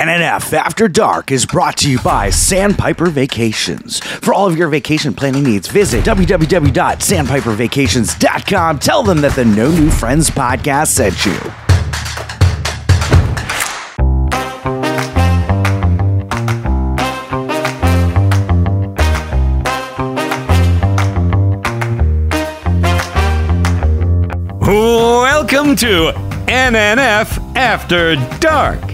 NNF After Dark is brought to you by Sandpiper Vacations. For all of your vacation planning needs, visit www.sandpipervacations.com. Tell them that the No New Friends podcast sent you. Welcome to NNF After Dark.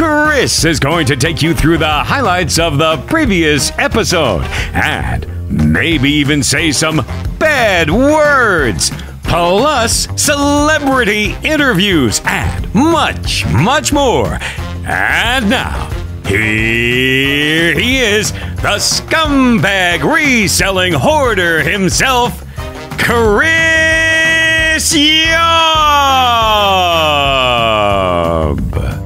Chris is going to take you through the highlights of the previous episode and maybe even say some bad words, plus celebrity interviews and much, much more. And now, here he is, the scumbag reselling hoarder himself, Chris Yob.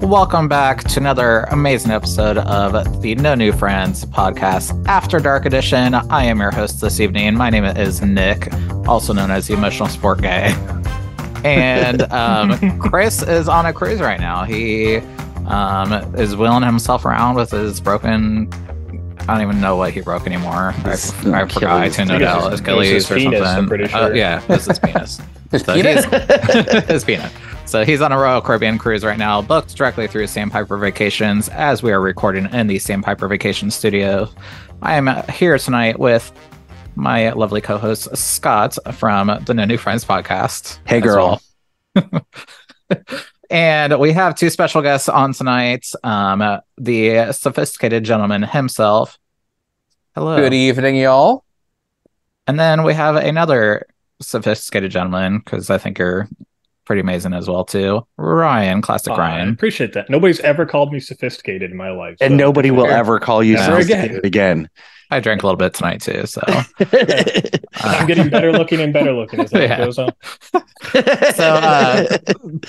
Welcome back to another amazing episode of the No New Friends podcast, After Dark Edition. I am your host this evening. My name is Nick, also known as the Emotional Sport Guy. And um, Chris is on a cruise right now. He um, is wheeling himself around with his broken. I don't even know what he broke anymore. I, I forgot. I tuned it out. Achilles or something. I'm pretty Uh, yeah, it's his penis. So he's- his peanut. So he's on a Royal Caribbean cruise right now, booked directly through Sandpiper Vacations as we are recording in the Sandpiper Vacation studio. I am uh, here tonight with my lovely co-host Scott from the No New Friends podcast. Hey, girl. well. and we have two special guests on tonight. Um, the sophisticated gentleman himself. Hello. Good evening, y'all. And then we have another sophisticated gentleman because I think you're pretty amazing as well too. Ryan, classic I Ryan. appreciate that. Nobody's ever called me sophisticated in my life. And nobody will ever call you Never sophisticated again. I drank a little bit tonight too, so I'm getting better looking and better looking as that Yeah. goes on. so uh,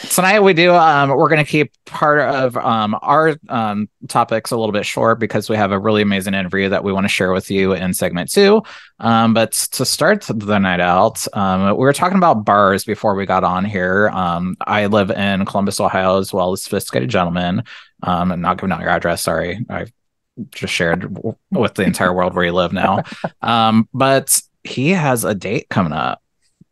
tonight we do um we're gonna keep part of um our um topics a little bit short because we have a really amazing interview that we want to share with you in segment two. Um, but to start the night out, um, we were talking about bars before we got on here. Um, I live in Columbus, Ohio, as well as sophisticated gentleman. Um, I'm not giving out your address. Sorry, I just shared with the entire world where you live now. Um, but he has a date coming up.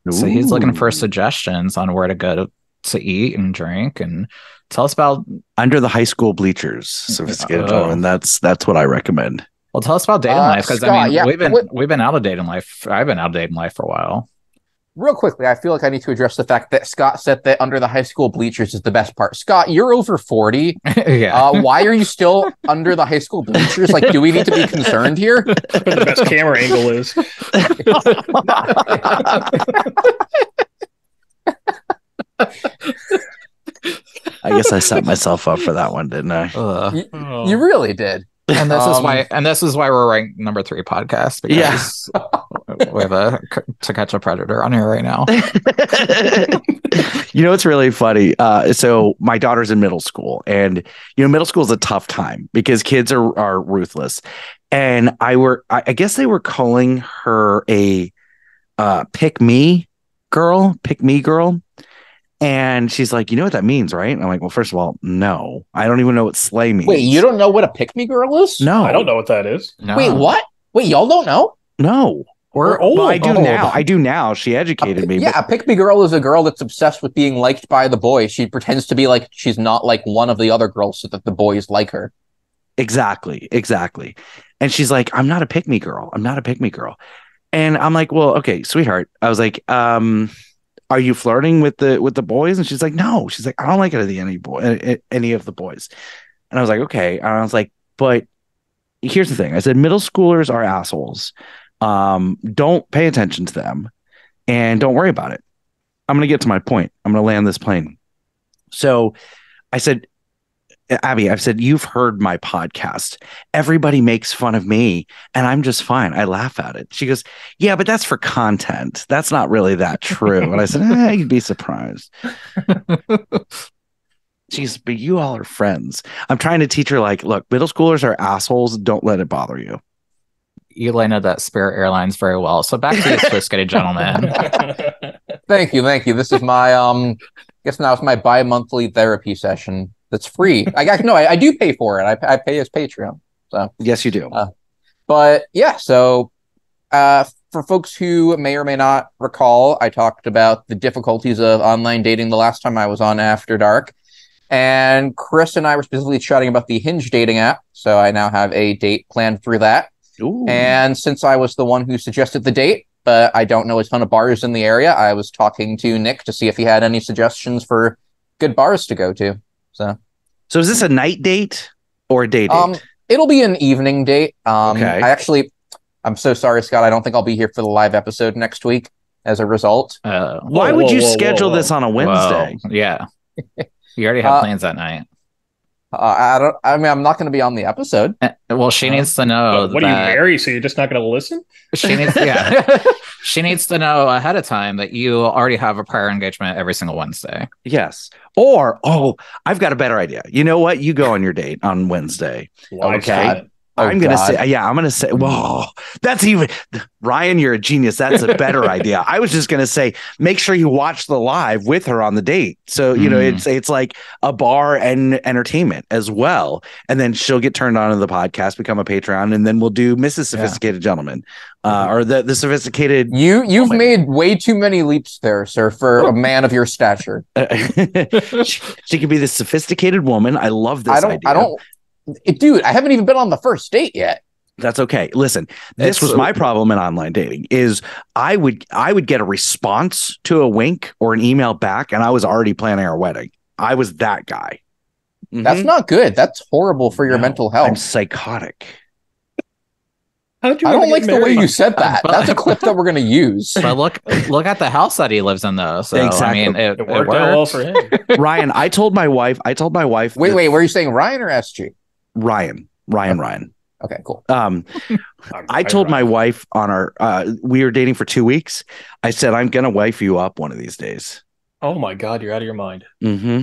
So he's looking for suggestions on where to go to, to eat and drink and tell us about under the high school bleachers, sophisticated Oh. gentlemen. That's that's what I recommend. well tell us about dating Uh, life because I mean yeah, we've been we've been out of dating life. I've been out of dating life for a while. Real quickly, I feel like I need to address the fact that Scott said that under the high school bleachers is the best part. Scott, you're over 40. yeah. Uh, why are you still under the high school bleachers? Like, do we need to be concerned here? The best camera angle is. I guess I set myself up for that one, didn't I? Ugh. You, Oh. you really did. and this is Um, why and this is why we're ranked number three podcast because we have a to catch a predator on here right now. you know it's really funny? Uh, so my daughter's in middle school, and you know, middle school is a tough time because kids are are ruthless. And I were, I, I guess they were calling her a uh, pick me girl, pick me girl. And she's like, you know what that means, right? And I'm like, well, first of all, no, I don't even know what slay means. Wait, you don't know what a pick me girl is? No, I don't know what that is. No. Wait, what? Wait, y'all don't know? No, We're old. well, I do old. now. I do now. She educated pi- me. yeah, a pick me girl is a girl that's obsessed with being liked by the boys. She pretends to be like she's not like one of the other girls so that the boys like her. Exactly, exactly. And she's like, I'm not a pick me girl. I'm not a pick me girl. And I'm like, well, okay, sweetheart. I was like, um, are you flirting with the with the boys? And she's like, no. She's like, I don't like any any boy a- a- any of the boys. And I was like, okay. And I was like, but here's the thing. I said, middle schoolers are assholes. Um, don't pay attention to them, and don't worry about it. I'm gonna get to my point. I'm gonna land this plane. So, I said, Abby, I've said, you've heard my podcast. Everybody makes fun of me and I'm just fine. I laugh at it. She goes, Yeah, but that's for content. That's not really that true. And I said, eh, You'd be surprised. She's, but you all are friends. I'm trying to teach her, like, look, middle schoolers are assholes. Don't let it bother you. You landed that Spirit Airlines very well. So back to the sophisticated gentleman. Thank you, thank you. This is my um I guess now it's my bi-monthly therapy session. that's free. I got no, I, I do pay for it. I, I pay as Patreon. So yes, you do. Uh, But yeah, so uh, for folks who may or may not recall, I talked about the difficulties of online dating the last time I was on After Dark. And Chris and I were specifically chatting about the Hinge dating app. So I now have a date planned through that. Ooh. And since I was the one who suggested the date, but I don't know a ton of bars in the area, I was talking to Nick to see if he had any suggestions for good bars to go to. So so is this a night date or a day date? um, it'll be an evening date. Um, Okay. I actually, I'm so sorry, Scott. I don't think I'll be here for the live episode next week. As a result, Uh, Why Whoa, would whoa, you whoa, whoa, schedule whoa. this on a Wednesday? Whoa, yeah. You already have Uh, plans that night. Uh, I don't. I mean, I'm not going to be on the episode. Eh, Well, she needs to know what are you that married? So you're just not going to listen? she needs yeah. she needs to know ahead of time that you already have a prior engagement every single Wednesday. Yes. Or oh, I've got a better idea. You know what? You go on your date on Wednesday. Live Okay. Oh, I'm gonna God. say yeah. I'm gonna say whoa. That's even Ryan. You're a genius. That's a better idea. I was just gonna say make sure you watch the live with her on the date. So you know Mm. it's it's like a bar and entertainment as well. And then she'll get turned on to the podcast, become a Patreon, and then we'll do Mrs. Sophisticated Gentleman, uh, or the the sophisticated. You you've my- made way too many leaps there, sir, for a man of your stature. she, she could be the sophisticated woman. I love this I don't. idea. I don't. It, dude, I haven't even been on the first date yet. That's okay. Listen, this It's- was my problem in online dating is I would I would get a response to a wink or an email back and I was already planning our wedding. I was that guy. That's Mhm. not good. That's horrible for your No, mental I'm health. psychotic. How'd you I don't get like the way you said that. But- That's a clip that we're going to use. But look look at the house that he lives in though. So Exactly. I mean it, It worked out well for him. Ryan, I told my wife, I told my wife Wait, that- wait. Were you saying Ryan or SG? Ryan, Ryan, Ryan. Okay, cool. Um, I'm- told my wife on our uh we were dating for two weeks. I said, I'm gonna wife you up one of these days. Oh my God, you're out of your mind. Mm-hmm.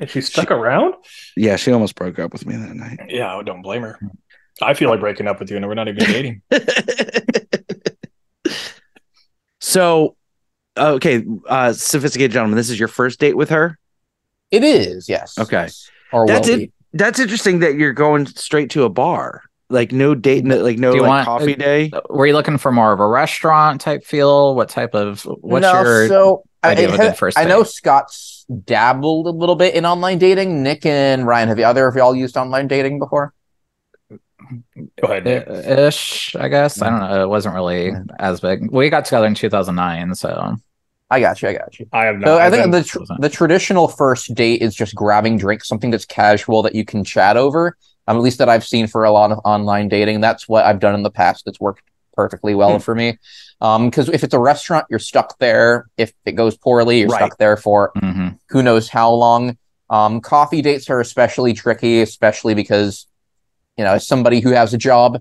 And she stuck around? Yeah, she almost broke up with me that night. Yeah, I don't blame her. I feel like breaking up with you, and we're not even dating. so okay uh sophisticated gentleman this is your first date with her It is, yes. Okay. Or That's will it. be. That's interesting that you're going straight to a bar like no date no- like no you like want- coffee uh, day Were you looking for more of a restaurant type feel? What type of what's no, your so I, idea of a it good first I know? Scott's dabbled a little bit in online dating. Nick and Ryan, have you either of y'all used online dating before? Go ahead. Nick. ish, I guess. I don't know. It wasn't really as big. We got together in 2009, so I got you. I got you. I have not. So I think the tr- the traditional first date is just grabbing drinks, something that's casual that you can chat over. Um, at least that I've seen for a lot of online dating. That's what I've done in the past. That's worked perfectly well Hmm. for me. Um, because if it's a restaurant, you're stuck there. If it goes poorly, you're Right. stuck there for mhm. who knows how long. Um, coffee dates are especially tricky, especially because you know, as somebody who has a job,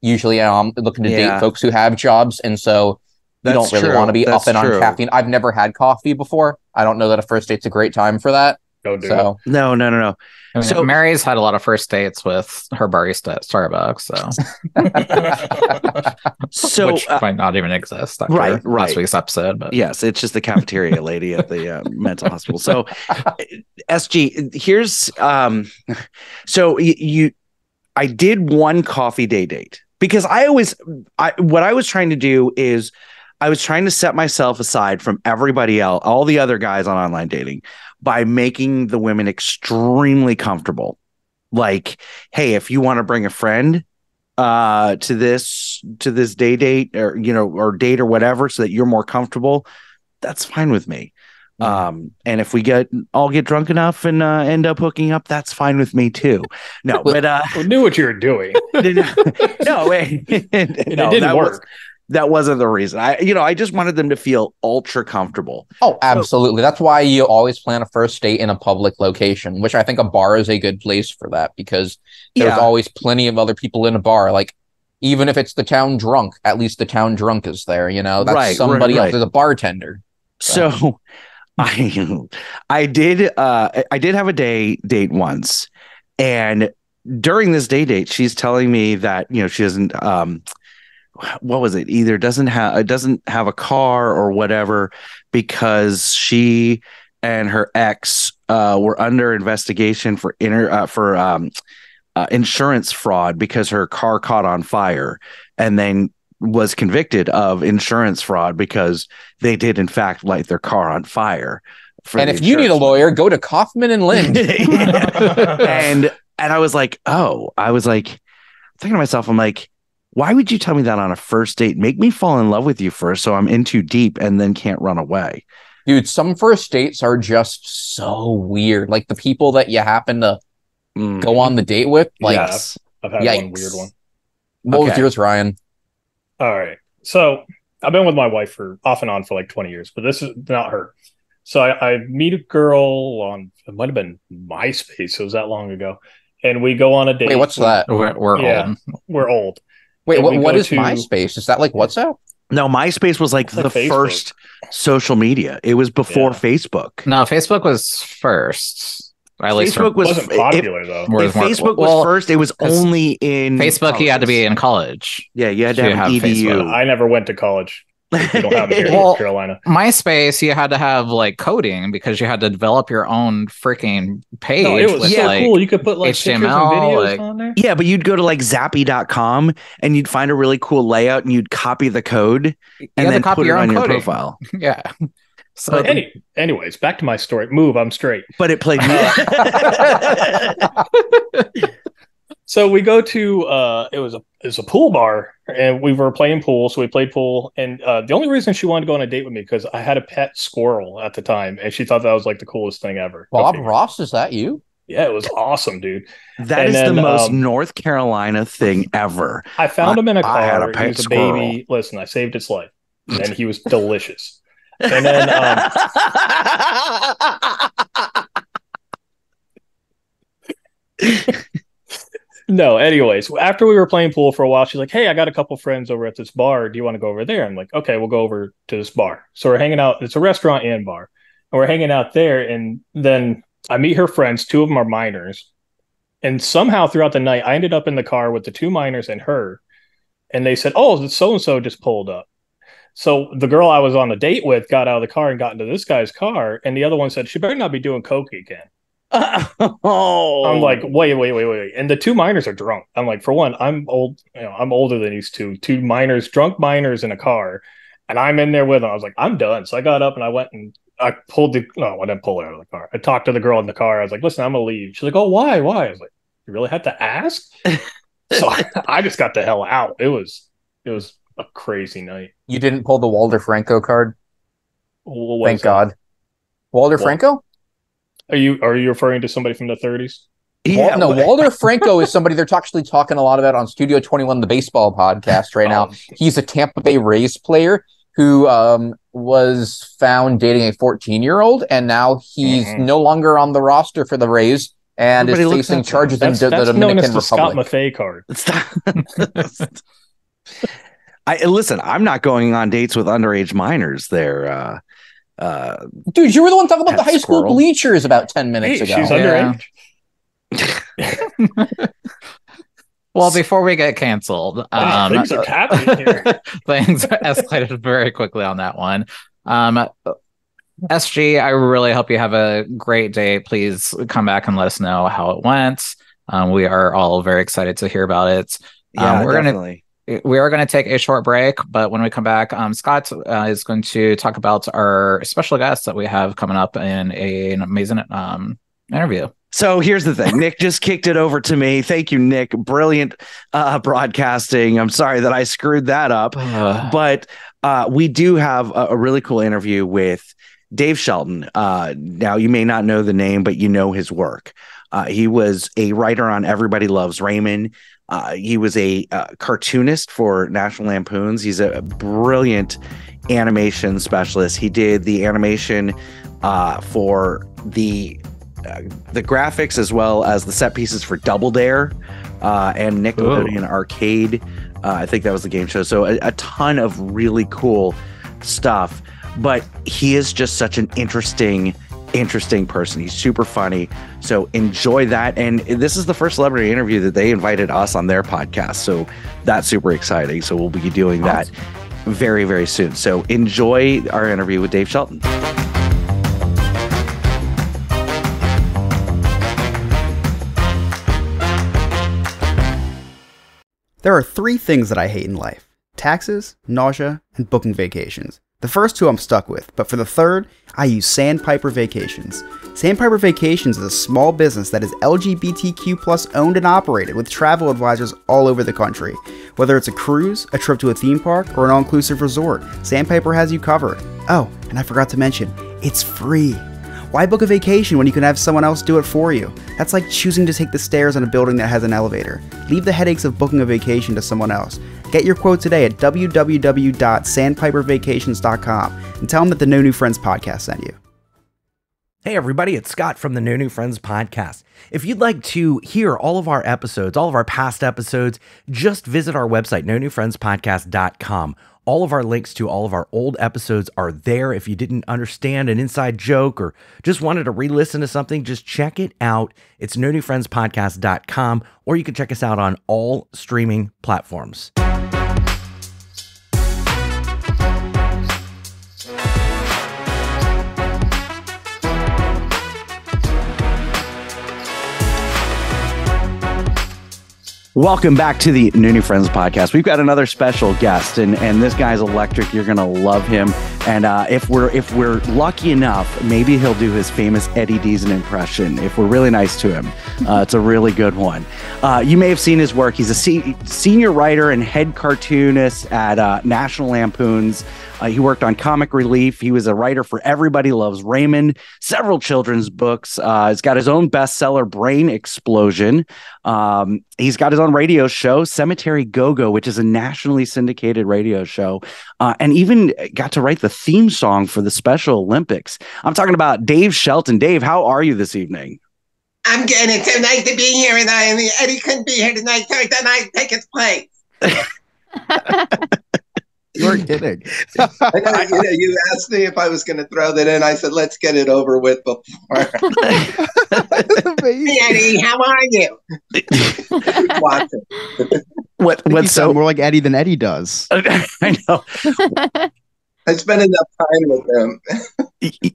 usually I'm looking to Yeah. date folks who have jobs, and so you don't really true. want to be That's up and on caffeine. I've never had coffee before. I don't know that a first date's a great time for that. Don't do So no no no no I mean, So- Mary's had a lot of first dates with her barista at Starbucks, so it. so which uh, might not even exist. After right, last right. week's episode, but yes it's just the cafeteria lady at the uh, mental hospital so sg here's um so y- you i did one coffee day date because i always i what i was trying to do is i was trying to set myself aside from everybody else all the other guys on online dating by making the women extremely comfortable like hey if you want to bring a friend uh to this to this day date or you know or date or whatever so that you're more comfortable that's fine with me um and if we get all get drunk enough and uh, end up hooking up that's fine with me too no but uh We knew what you were doing. no wait And no, it didn't that was- work. That wasn't the reason i you know i just wanted them to feel ultra comfortable Oh, absolutely. That's why you always plan a first date in a public location, which I think a bar is a good place for that because there's yeah always plenty of other people in a bar. Like even if it's the town drunk, at least the town drunk is there, you know. That's Right, right, somebody right. else. There's a bartender. So I I did uh I did have a day date once and during this day date she's telling me that you know she doesn't um what was it either doesn't have it doesn't have a car or whatever because she and her ex uh, were under investigation for inter uh, for um, uh, insurance fraud because her car caught on fire, and then was convicted of insurance fraud because they did in fact light their car on fire. for And if you need a lawyer, go to Kaufman and Lind. and and I was like, oh, I was like thinking to myself, I'm like, why would you tell me that on a first date? Make me fall in love with you first, so I'm in too deep and then can't run away. Dude, some first dates are just so weird. Like the people that you happen to Mm. go on the date with. Like, Yeah. Yes. I've had Yikes. one weird one. what was yours, Ryan? All right. So I've been with my wife for off and on for like 20 years, but this is not her. So I, I meet a girl on it might have been MySpace. It was that long ago. And we go on a date. Wait, what's that? We're, we're Yeah. old. We're old. Wait, And what, we what go is to- MySpace? Is that like WhatsApp? No, MySpace was like It's the Facebook. first social media. It was before Yeah. Facebook. No, Facebook was first. At least Facebook was wasn't if- popular though. Whereas If more- Facebook well, was first, it was only in Facebook, you had to be in college. Yeah, you had to so you have an have Facebook. EDU. I never went to college. We don't have it here Well- North Carolina. MySpace, you had to have like coding because you had to develop your own freaking page. No, it was with, so like, cool. You could put like pictures and HTML, videos like- on there. Yeah, but you'd go to like zappy.com and you'd find a really cool layout and you'd copy the code you and then copy put it on own your coding. profile. Yeah. So But any, anyways, back to my story. Move, I'm straight. But it played So we go to uh it was a it was a pool bar and we were playing pool, so we played pool. And uh the only reason she wanted to go on a date with me because I had a pet squirrel at the time and she thought that was like the coolest thing ever. Bob figure. Ross, is that you? Yeah, it was awesome, dude. That And is then, the most um, North Carolina thing ever. I found I- him in a I had car. a he pet was a squirrel. baby. Listen, I saved its life. And he was delicious. And then um No, anyways, after we were playing pool for a while, she's like, Hey, I got a couple friends over at this bar. Do you want to go over there? I'm like, Okay, we'll go over to this bar. So we're hanging out. It's a restaurant and bar. And we're hanging out there. And then I meet her friends. Two of them are minors. And somehow throughout the night, I ended up in the car with the two minors and her. And they said, Oh, so and so just pulled up. So the girl I was on the date with got out of the car and got into this guy's car. And the other one said, She better not be doing coke again. Oh, I'm like, wait, wait, wait, wait. And the two minors are drunk. I'm like, for one, I'm old, you know, I'm older than these two, two minors, drunk minors in a car. And I'm in there with them. I was like, I'm done. So I got up and I went and I pulled the no, I didn't pull her out of the car. I talked to the girl in the car. I was like, listen, I'm gonna leave. She's like, Oh, why? Why? I was like, You really had to ask? so I, I just got the hell out. It was it was a crazy night. You didn't pull the Walter Franco card. What Thank? God. Walter Well, Franco? Are you are you referring to somebody from the 30s? yeah, Wal- no, Walter Franco is somebody they're actually talking a lot about on Studio 21, the baseball podcast right now. Um, He's a Tampa Bay Rays player who um, was found dating a 14 year old, and now he's Mhm. no longer on the roster for the Rays and Everybody is looks facing up to him. charges in that's, the, the that's known Dominican as the Scott Republic. Maffei card. I listen. I'm not going on dates with underage minors. There, uh, uh, Dude, you were the one talking about the Pet high school bleachers about 10 minutes Hey, ago. she's Yeah. underage. well, before we get canceled, um, things are happening here. things escalated very quickly on that one. Um, SG, I really hope you have a great day. Please come back and let us know how it went. Um, we are all very excited to hear about it. yeah, we're gonna- definitely. We are going to take a short break, but when we come back, um, Scott uh, is going to talk about our special guest that we have coming up in a, an amazing um, interview. So here's the thing. Nick just kicked it over to me. Thank you, Nick. Brilliant uh, broadcasting. I'm sorry that I screwed that up, but uh, we do have a, a really cool interview with Dave Shelton. Uh, now, you may not know the name, but you know his work. Uh, he was a writer on Everybody Loves Raymond. Uh, he was a uh, cartoonist for National Lampoons. He's a brilliant animation specialist. He did the animation uh, for the uh, the graphics as well as the set pieces for Double Dare uh, and Nickelodeon Arcade. Uh, I think that was the game show. So a, a ton of really cool stuff. But he is just such an interesting, interesting person. He's super funny. So enjoy that. And this is the first celebrity interview that they invited us on their podcast. So that's super exciting. So we'll be doing awesome. that very, very soon. So enjoy our interview with Dave Shelton. There are three things that I hate in life taxes, nausea, and booking vacations. The first two I'm stuck with, but for the third, I use Sandpiper Vacations. Sandpiper Vacations is a small business that is LGBTQ plus owned and operated with travel advisors all over the country. Whether it's a cruise, a trip to a theme park, or an all-inclusive resort, Sandpiper has you covered. Oh, and I forgot to mention, it's free. Why book a vacation when you can have someone else do it for you? That's like choosing to take the stairs in a building that has an elevator. Leave the headaches of booking a vacation to someone else. Get your quote today at www.sandpipervacations.com and tell them that the No New Friends podcast sent you. Hey, everybody, it's Scott from the No New Friends podcast. If you'd like to hear all of our episodes, all of our past episodes, just visit our website, no new friends podcast.com. All of our links to all of our old episodes are there. If you didn't understand an inside joke or just wanted to re listen to something, just check it out. It's no new friends podcast.com, or you can check us out on all streaming platforms. Welcome back to the No New Friends podcast. We've got another special guest, and and this guy's electric. You're gonna love him. And uh, if we're if we're lucky enough, maybe he'll do his famous Eddie Deezen impression. If we're really nice to him, uh, it's a really good one. Uh, you may have seen his work. He's a se- senior writer and head cartoonist at uh, National Lampoon's. Uh, he worked on Comic Relief. He was a writer for Everybody Loves Raymond, several children's books. Uh, he's got his own bestseller, Brain Explosion. Um, he's got his own radio show, Cemetery Go Go, which is a nationally syndicated radio show, uh, and even got to write the theme song for the Special Olympics. I'm talking about Dave Shelton. Dave, how are you this evening? I'm getting it. So nice to be here, and I, Eddie couldn't be here tonight, so then I take his place. You're kidding. I you, know, you asked me if I was going to throw that in. I said, let's get it over with before. hey, Eddie, how are you? Watching. What What's what's so more like Eddie than Eddie does? I know. I spent enough time with him.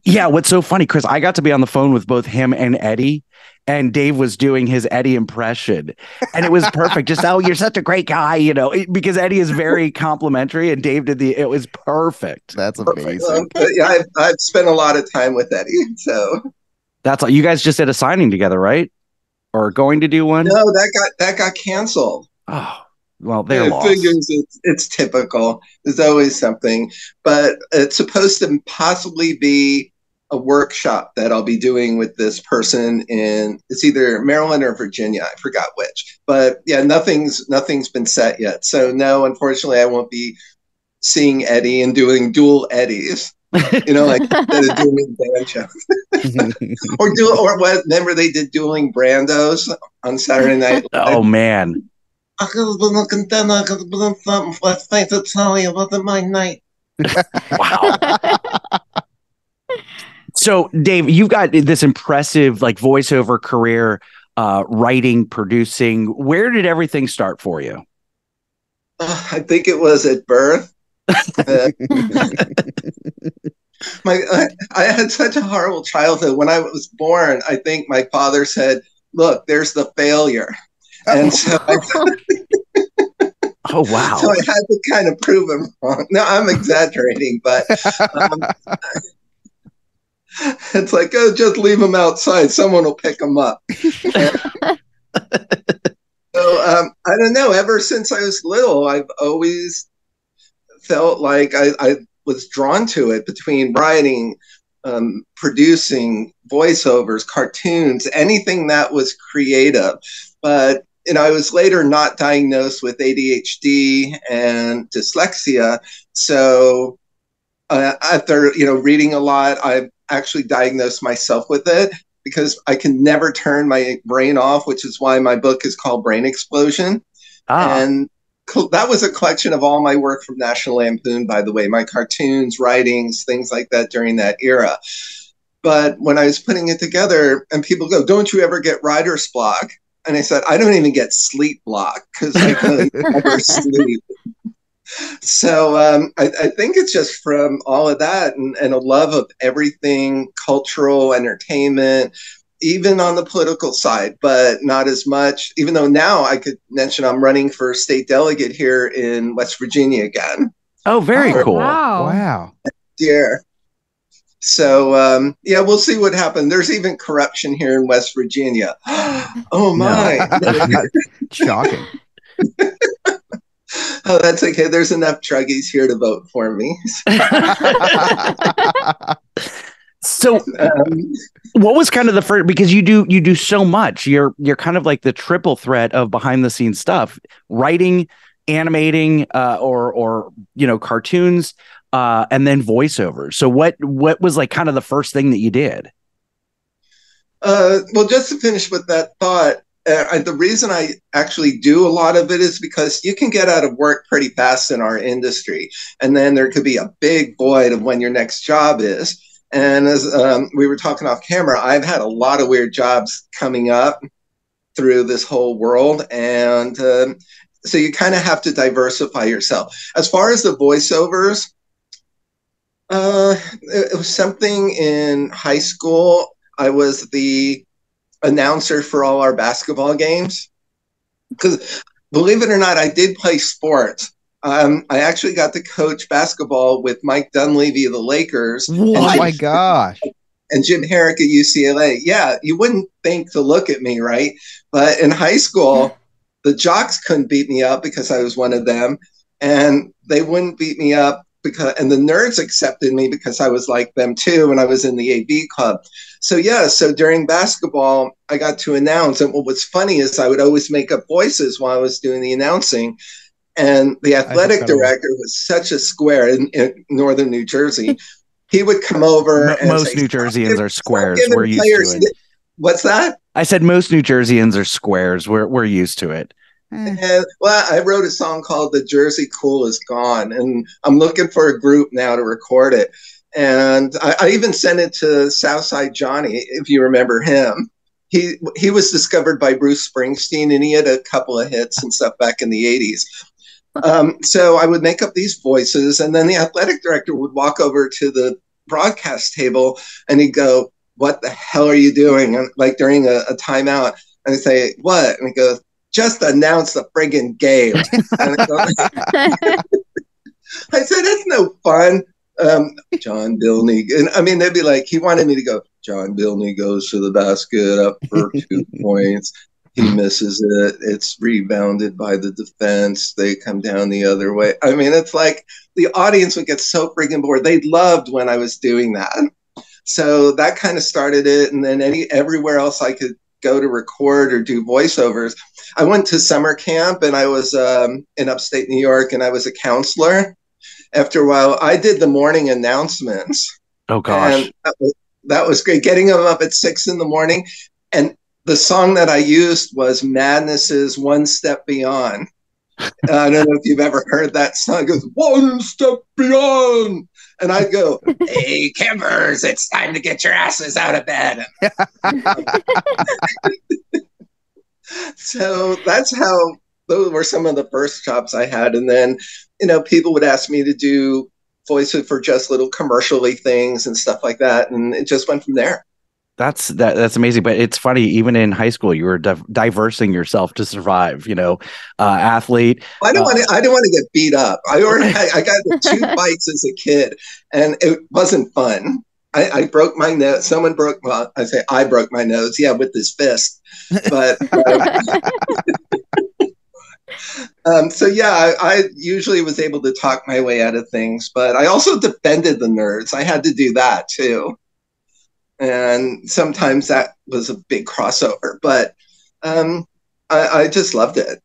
Yeah, what's so funny, Chris? I got to be on the phone with both him and Eddie, and Dave was doing his Eddie impression, and it was perfect. Just oh, you're such a great guy, you know, it- because Eddie is very complimentary, and Dave did the. It was perfect. That's Um, amazing. but yeah, I've, I've spent a lot of time with Eddie. So That's all. You guys just did a signing together, right? Or going to do one? no, that got that got canceled. Oh, well, they're Yeah, lost. figures it's, it's typical. There's always something, but it's supposed to possibly be a workshop that I'll be doing with this person in it's either Maryland or Virginia. I forgot which, but yeah, nothing's nothing's been set yet. So no, unfortunately, I won't be seeing Eddie and doing dual Eddies. You know, like instead of doing banjo or do or what? Remember they did dueling Brandos on Saturday Night. Live? Oh man. I could have been looking then I could have been something for a thing to tell you about my night. Wow. So, Dave, you've got this impressive like voiceover career, uh, writing, producing. Where did everything start for you? Uh, I think it was at birth. Uh, my I, I had such a horrible childhood. When I was born, I think my father said, "Look, there's the failure," and so I, Oh wow. so I had to kind of prove him wrong. No, I'm exaggerating, but um, it's like, oh, just leave them outside. Someone will pick them up. So um, I don't know. Ever since I was little, I've always felt like I, I was drawn to it between writing, um, producing, voiceovers, cartoons, anything that was creative. But you know, I was later not diagnosed with ADHD and dyslexia, so uh, after you know reading a lot, I actually diagnosed myself with it because I can never turn my brain off, which is why my book is called Brain Explosion. Ah, And that was a collection of all my work from National Lampoon, by the way, my cartoons, writings, things like that during that era. But when I was putting it together, and people go, Don't you ever get writer's block? And I said, I don't even get sleep block because I can never sleep. So um, I, I think it's just from all of that and, and a love of everything cultural, entertainment, even on the political side, but not as much. Even though now I could mention I'm running for state delegate here in West Virginia again. Oh, very Oh, cool. Wow. Wow. Yeah. So um, yeah, we'll see what happens. There's even corruption here in West Virginia. oh my! Shocking. oh, that's okay. There's enough truggies here to vote for me. So, Um, what was kind of the first because you do you do so much. You're you're kind of like the triple threat of behind the scenes stuff, writing, animating, uh, or or you know cartoons, uh, and then voiceovers. So what what was like kind of the first thing that you did? Uh, well, just to finish with that thought, uh, I- the reason I actually do a lot of it is because you can get out of work pretty fast in our industry, and then there could be a big void of when your next job is. And as um, we were talking off camera, I've had a lot of weird jobs coming up through this whole world, and um, so you kind of have to diversify yourself. As far as the voiceovers, uh, it was something in high school. I was the announcer for all our basketball games. Because believe it or not, I did play sports. Um, I actually got to coach basketball with Mike Dunleavy of the Lakers Oh my gosh. and Jim Harrick at UCLA. Yeah, you wouldn't think to look at me, right? But in high school, the jocks couldn't beat me up because I was one of them, and they wouldn't beat me up because, and the nerds accepted me because I was like them too, and I was in the AV club. So yeah, so during basketball, I got to announce, and what was funny is I would always make up voices while I was doing the announcing. And the athletic director was such a square in, in northern New Jersey. He would come over. Most say, New Jerseyans are squares. We're used to it. What's that? I said most New Jerseyans are squares. We're we're used to it. Eh. And, well, I wrote a song called "The Jersey Cool Is Gone," and I'm looking for a group now to record it. And I, I even sent it to Southside Johnny, if you remember him. He he was discovered by Bruce Springsteen, and he had a couple of hits and stuff back in the '80s. Um, so I would make up these voices, and then the athletic director would walk over to the broadcast table, and he'd go, "What the hell are you doing?" And like during a, a timeout, and I say, "What?" And he goes, "Just announce the friggin' game." And I, said, "That's no fun." Um, John Bilney, and I mean, they'd be like, he wanted me to go. John Bilney goes to the basket up for two points. He misses it. It's rebounded by the defense. They come down the other way. I mean, it's like the audience would get so freaking bored. They loved when I was doing that. So that kind of started it. And then any everywhere else I could go to record or do voiceovers. I went to summer camp and I was um, in upstate New York and I was a counselor. After a while, I did the morning announcements. Oh gosh. And that was, that was great. Getting them up at six in the morning. And the song that I used was Madness's One Step Beyond. I don't know if you've ever heard that song. It goes, One Step Beyond. And I'd go, Hey, campers, it's time to get your asses out of bed. so that's how those were some of the first jobs I had. And then, you know, people would ask me to do voices for just little commercially things and stuff like that. And it just went from there. That's that. That's amazing. But it's funny. Even in high school, you were div- diversing yourself to survive. You know, uh, athlete. I don't Uh, want to. I don't want to get beat up. I already. I, I got two fights as a kid, and it wasn't fun. I, I broke my nose. Someone broke. Well, I say I broke my nose. Yeah, with his fist. But uh, um, so yeah, I, I usually was able to talk my way out of things. But I also defended the nerds. I had to do that too, and sometimes that was a big crossover. But um, I, I just loved it.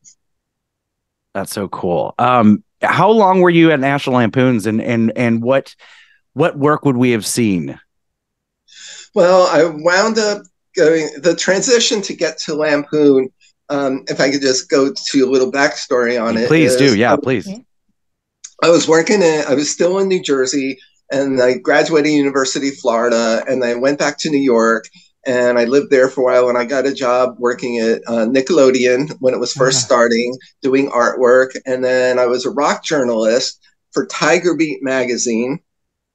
That's so cool. Um, how long were you at National Lampoons, and and and what what work would we have seen? Well, I wound up going the transition to get to Lampoon. Um, if I could just go to a little backstory on it. Please do. Yeah, um, please. I was working in, I was still in New Jersey and I graduated University of Florida and I went back to New York and I lived there for a while and I got a job working at uh, Nickelodeon when it was first Ah. starting doing artwork. And then I was a rock journalist for Tiger Beat magazine.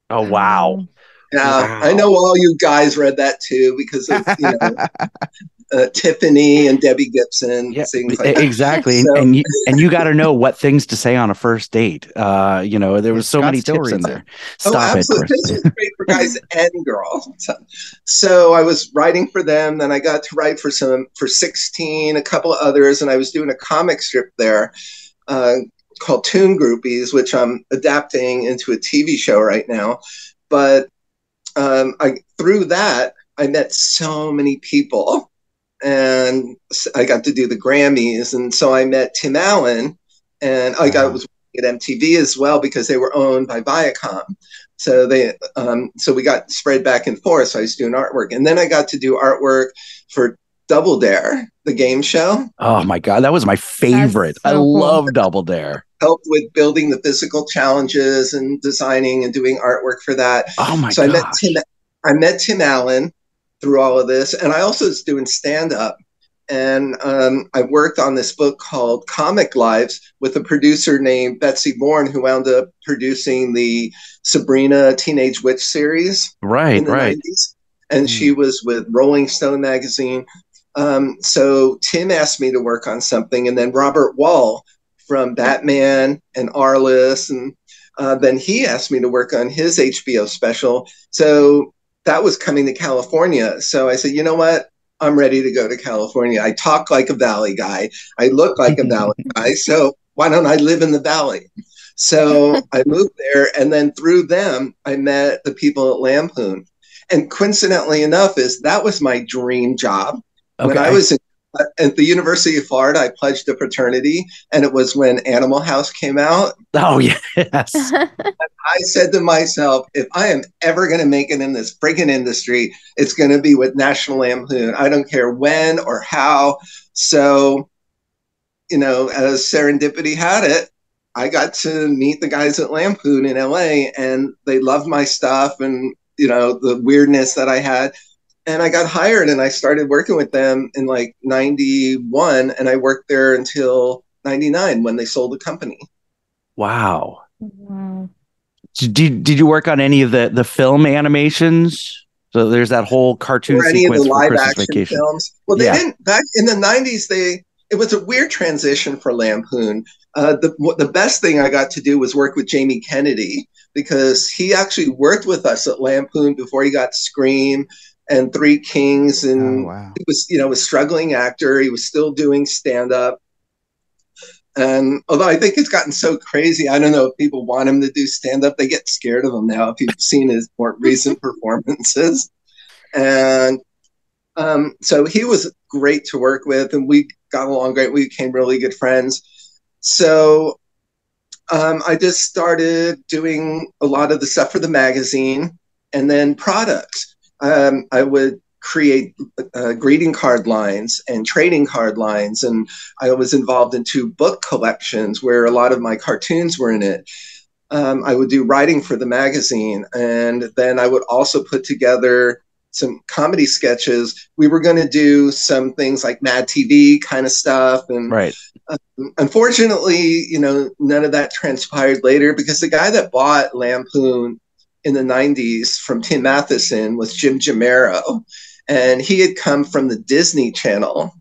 Oh wow. Yeah, I know all you guys read that too because of you know uh, Tiffany and Debbie Gibson. Yeah, like exactly. So- and, and you and you got to know what things to say on a first date. Uh, you know, there was so Scott many still tips in there. Oh, Stop it. absolutely. Chris. This is great for guys and girls. So, so I was writing for them, then I got to write for some for 16, a couple of others, and I was doing a comic strip there uh, called Toon Groupies, which I'm adapting into a TV show right now. But um, I through that I met so many people, and I got to do the Grammys, and so I met Tim Allen, and I got Wow. was at MTV as well because they were owned by Viacom. So they, um, so we got spread back and forth. So I was doing artwork, and then I got to do artwork for Double Dare, the game show. Oh my god, that was my favorite. I cool. love Double Dare. Helped with building the physical challenges and designing and doing artwork for that. Oh my so I met. Tim. I met Tim Allen through all of this, and I also was doing stand up. And um, I worked on this book called Comic Lives with a producer named Betsy Bourne, who wound up producing the Sabrina Teenage Witch series Right, right. 90s. And she was with Rolling Stone magazine. Um, so Tim asked me to work on something, and then Robert Wuhl from Batman and Arliss, and uh, then he asked me to work on his HBO special. So that was coming to California. So I said, you know what? I'm ready to go to California. I talk like a valley guy. I look like a valley guy. So why don't I live in the valley? So I moved there, and then through them, I met the people at Lampoon. And coincidentally enough, is that was my dream job. When I was in, at the University of Florida, I pledged a fraternity, and it was when Animal House came out. Oh yes. I said to myself, if I am ever going to make it in this freaking industry, it's going to be with National Lampoon. I don't care when or how. So, you know, as serendipity had it, I got to meet the guys at Lampoon in LA and they loved my stuff and, you know, the weirdness that I had. And I got hired and I started working with them in like 91 and I worked there until 99 when they sold the company. Wow. Wow. Did did you work on any of the the film animations? So there's that whole cartoon or any of the sequence for live Christmas action Vacation. films. Well, they Yeah. didn't back in the '90s. They it was a weird transition for Lampoon. Uh, the the best thing I got to do was work with Jamie Kennedy because he actually worked with us at Lampoon before he got Scream and Three Kings, Oh and wow. he was you know a struggling actor. He was still doing stand up. And although I think it's gotten so crazy, I don't know if people want him to do stand up. They get scared of him now if you've seen his more recent performances. And um, so he was great to work with, and we got along great. We became really good friends. So um, I just started doing a lot of the stuff for the magazine and then products. Um, I would create uh, greeting card lines and trading card lines, and I was involved in two book collections where a lot of my cartoons were in it. Um, I would do writing for the magazine, and then I would also put together some comedy sketches. We were going to do some things like Mad TV kind of stuff, and Right. unfortunately, you know, none of that transpired later because the guy that bought Lampoon in the 90s from Tim Matheson with Jim Jimirro. And he had come from the Disney Channel.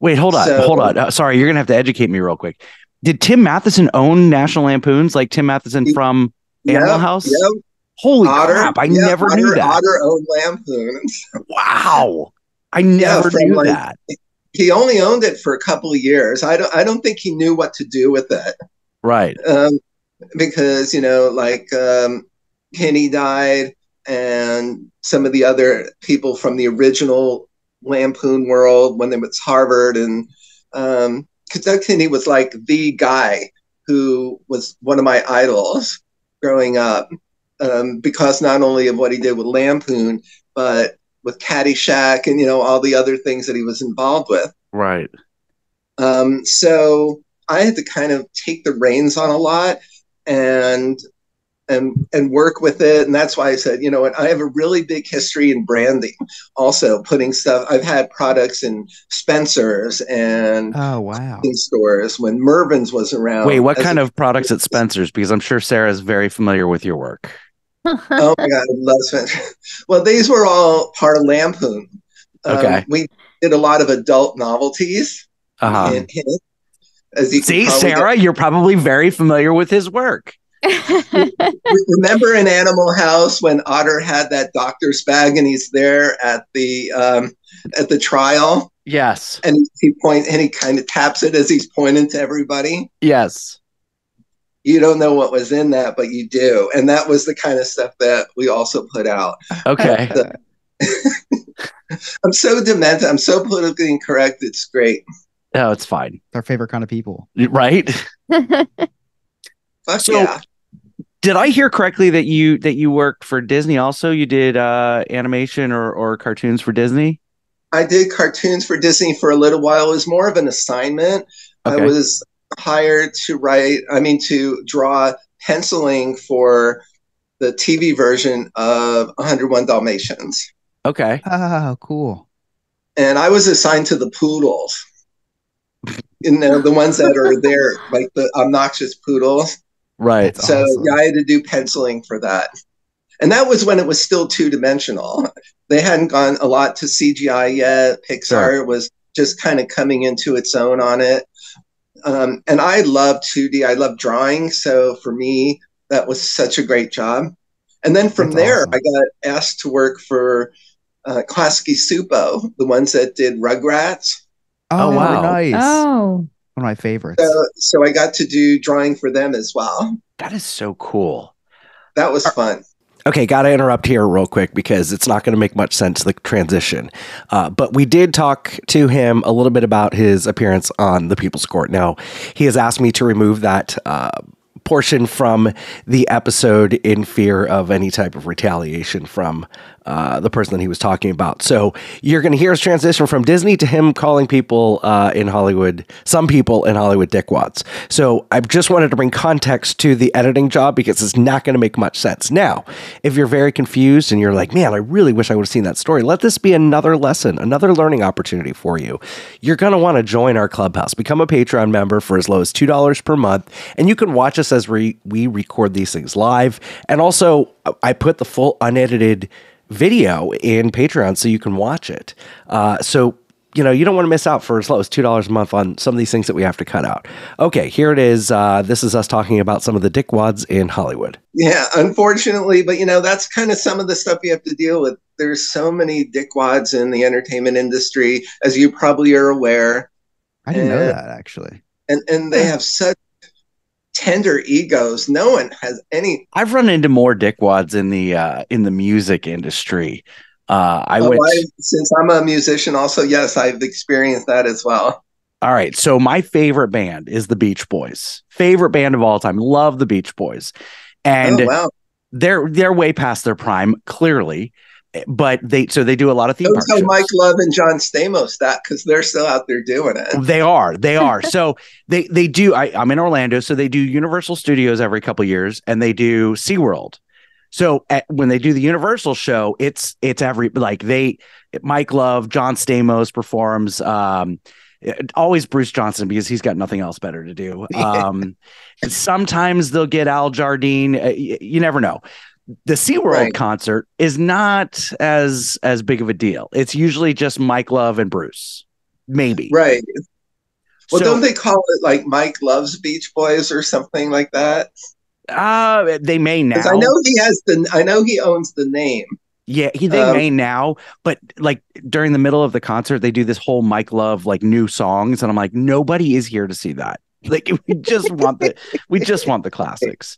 Wait, hold on, So- hold on. Uh, sorry, you're gonna have to educate me real quick. Did Tim Matheson own National Lampoons like Tim Matheson He- from Animal Yep, House? yep. Holy Otter, crap! I yeah, never Otter, knew that. Otter owned Lampoons. Wow, I never from, knew like, that. He only owned it for a couple of years. I don't, I don't think he knew what to do with it. Right. um, because you know, like um, Kenny died, and some of the other people from the original Lampoon world when they was Harvard, and um, Doug Kenny was like the guy who was one of my idols growing up, um, because not only of what he did with Lampoon, but with Caddyshack and you know all the other things that he was involved with. Right. Um, so I had to kind of take the reins on a lot and and and work with it. And that's why I said, you know what, I have a really big history in branding. Also putting stuff I've had products in Spencer's and Oh wow. stores when Mervyn's was around. Wait, what kind a- of products at Spencer's? Because I'm sure Sarah's very familiar with your work. oh my god, I love Spencer. Well, these were all part of Lampoon. Um, Okay. we did a lot of adult novelties. Uh-huh. Hint, hint. As you See, probably Sarah, you're probably very familiar with his work. Re- Remember in Animal House when Otter had that doctor's bag and he's there at the um, at the trial Yes. and he point and he kind of taps it as he's pointing to everybody. Yes. You don't know what was in that, but you do, and that was the kind of stuff that we also put out. Okay. I'm so demented. I'm so politically incorrect. It's great. Oh, it's fine. Our favorite kind of people. Right? Fuck So- yeah. Did I hear correctly that you that you worked for Disney also? You did uh animation or or cartoons for Disney? I did cartoons for Disney for a little while. It was more of an assignment. Okay. I was hired to write, I mean, to draw penciling for the TV version of 101 Dalmatians. Okay. Oh, cool. And I was assigned to the poodles. You know, the ones that are there, like the obnoxious poodles. Right. So awesome. yeah, I had to do penciling for that. And that was when it was still two dimensional. They hadn't gone a lot to CGI yet. Pixar Sure. was just kind of coming into its own on it. Um, and I love 2D. I love drawing. So for me, that was such a great job. And then from That's there, awesome. I got asked to work for uh, Klasky Csupo, the ones that did Rugrats. Oh, wow. Nice. Oh, One of my favorites. So, so I got to do drawing for them as well. That is so cool. That was fun. Okay, got to interrupt here real quick because it's not going to make much sense the transition. Uh, but we did talk to him a little bit about his appearance on the People's Court. Now, he has asked me to remove that uh, portion from the episode in fear of any type of retaliation from uh, the person that he was talking about. So you're going to hear his transition from Disney to him calling people uh, in Hollywood, some people in Hollywood, dickwads. So I just wanted to bring context to the editing job because it's not going to make much sense. Now, if you're very confused and you're like, man, I really wish I would have seen that story, let this be another lesson, another learning opportunity for you. You're going to want to join our clubhouse, become a Patreon member for as low as $2 per month, and you can watch us as we, we record these things live. And also, I put the full unedited video in Patreon so you can watch it. Uh, so, you know, you don't want to miss out for as low as $2 a month on some of these things that we have to cut out. Okay, here it is. Uh, this is us talking about some of the dickwads in Hollywood. Yeah, unfortunately, but you know, that's kind of some of the stuff you have to deal with. There's so many dickwads in the entertainment industry, as you probably are aware, I didn't know that actually. and and they have such tender egos. No one has any. I've run into more dickwads in the uh in the music industry. Uh I Oh, went I- since I'm a musician, also yes, I've experienced that as well. All right. So my favorite band is the Beach Boys. Favorite band of all time. Love the Beach Boys. And oh wow! they're they're way past their prime, clearly. But they so they do a lot of theme Don't tell shows. Mike Love and John Stamos that because they're still out there doing it. They are. They are. so they they do. I, I'm in Orlando, so they do Universal Studios every couple years, and they do SeaWorld. So at, when they do the Universal show, it's it's every like they Mike Love, John Stamos performs. Um, always Bruce Johnston because he's got nothing else better to do. Um, sometimes they'll get Al Jardine. Uh, you never know. The SeaWorld Right. concert is not as as big of a deal. It's usually just Mike Love and Bruce, maybe. Right. Well, So- don't they call it like Mike Loves Beach Boys or something like that? Uh, they may now. I know he has the. I know he owns the name. Yeah, he they Um, may now, but like during the middle of the concert, they do this whole Mike Love like new songs, and I'm like, nobody is here to see that. Like we just want the we just want the classics.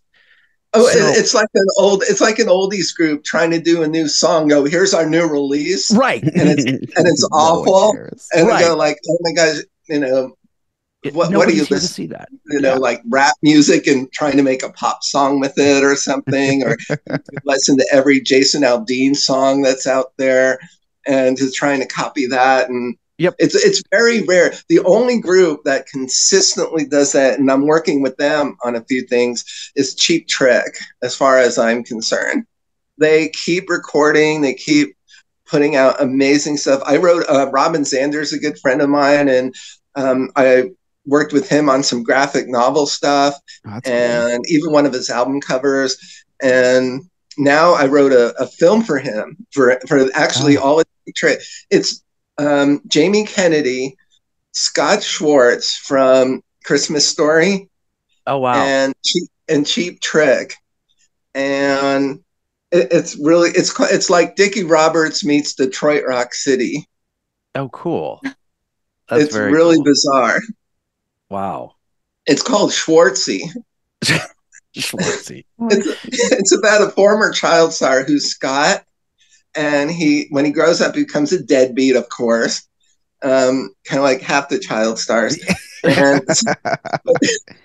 Oh, So- it's like an old. It's like an oldies group trying to do a new song. Oh, here's our new release, Right. and it's and it's awful. and Right. they go like, oh my gosh, you know, what- what do you here to see that? you know, Yeah. like rap music and trying to make a pop song with it or something, or listen to every Jason Aldean song that's out there and just trying to copy that. And Yep. it's it's very rare. The only group that consistently does that, and I'm working with them on a few things, is Cheap Trick, as far as I'm concerned. They keep recording, they keep putting out amazing stuff. I wrote uh, Robin Zander's a good friend of mine, and um, I worked with him on some graphic novel stuff Oh, that's cool. and even one of his album covers. And now I wrote a, a film for him for for actually Oh. all trick. It's um, Jamie Kennedy, Scott Schwartz from Christmas Story, Oh wow. and cheap and Cheap Trick, and it, it's really it's it's like Dickie Roberts meets Detroit Rock City. oh cool. That's it's very really cool. bizarre. wow. It's called Schwartzy. Schwartzy. it's, it's about a former child star who's Scott, and he when he grows up he becomes a deadbeat, of course, um, kind of like half the child stars. And,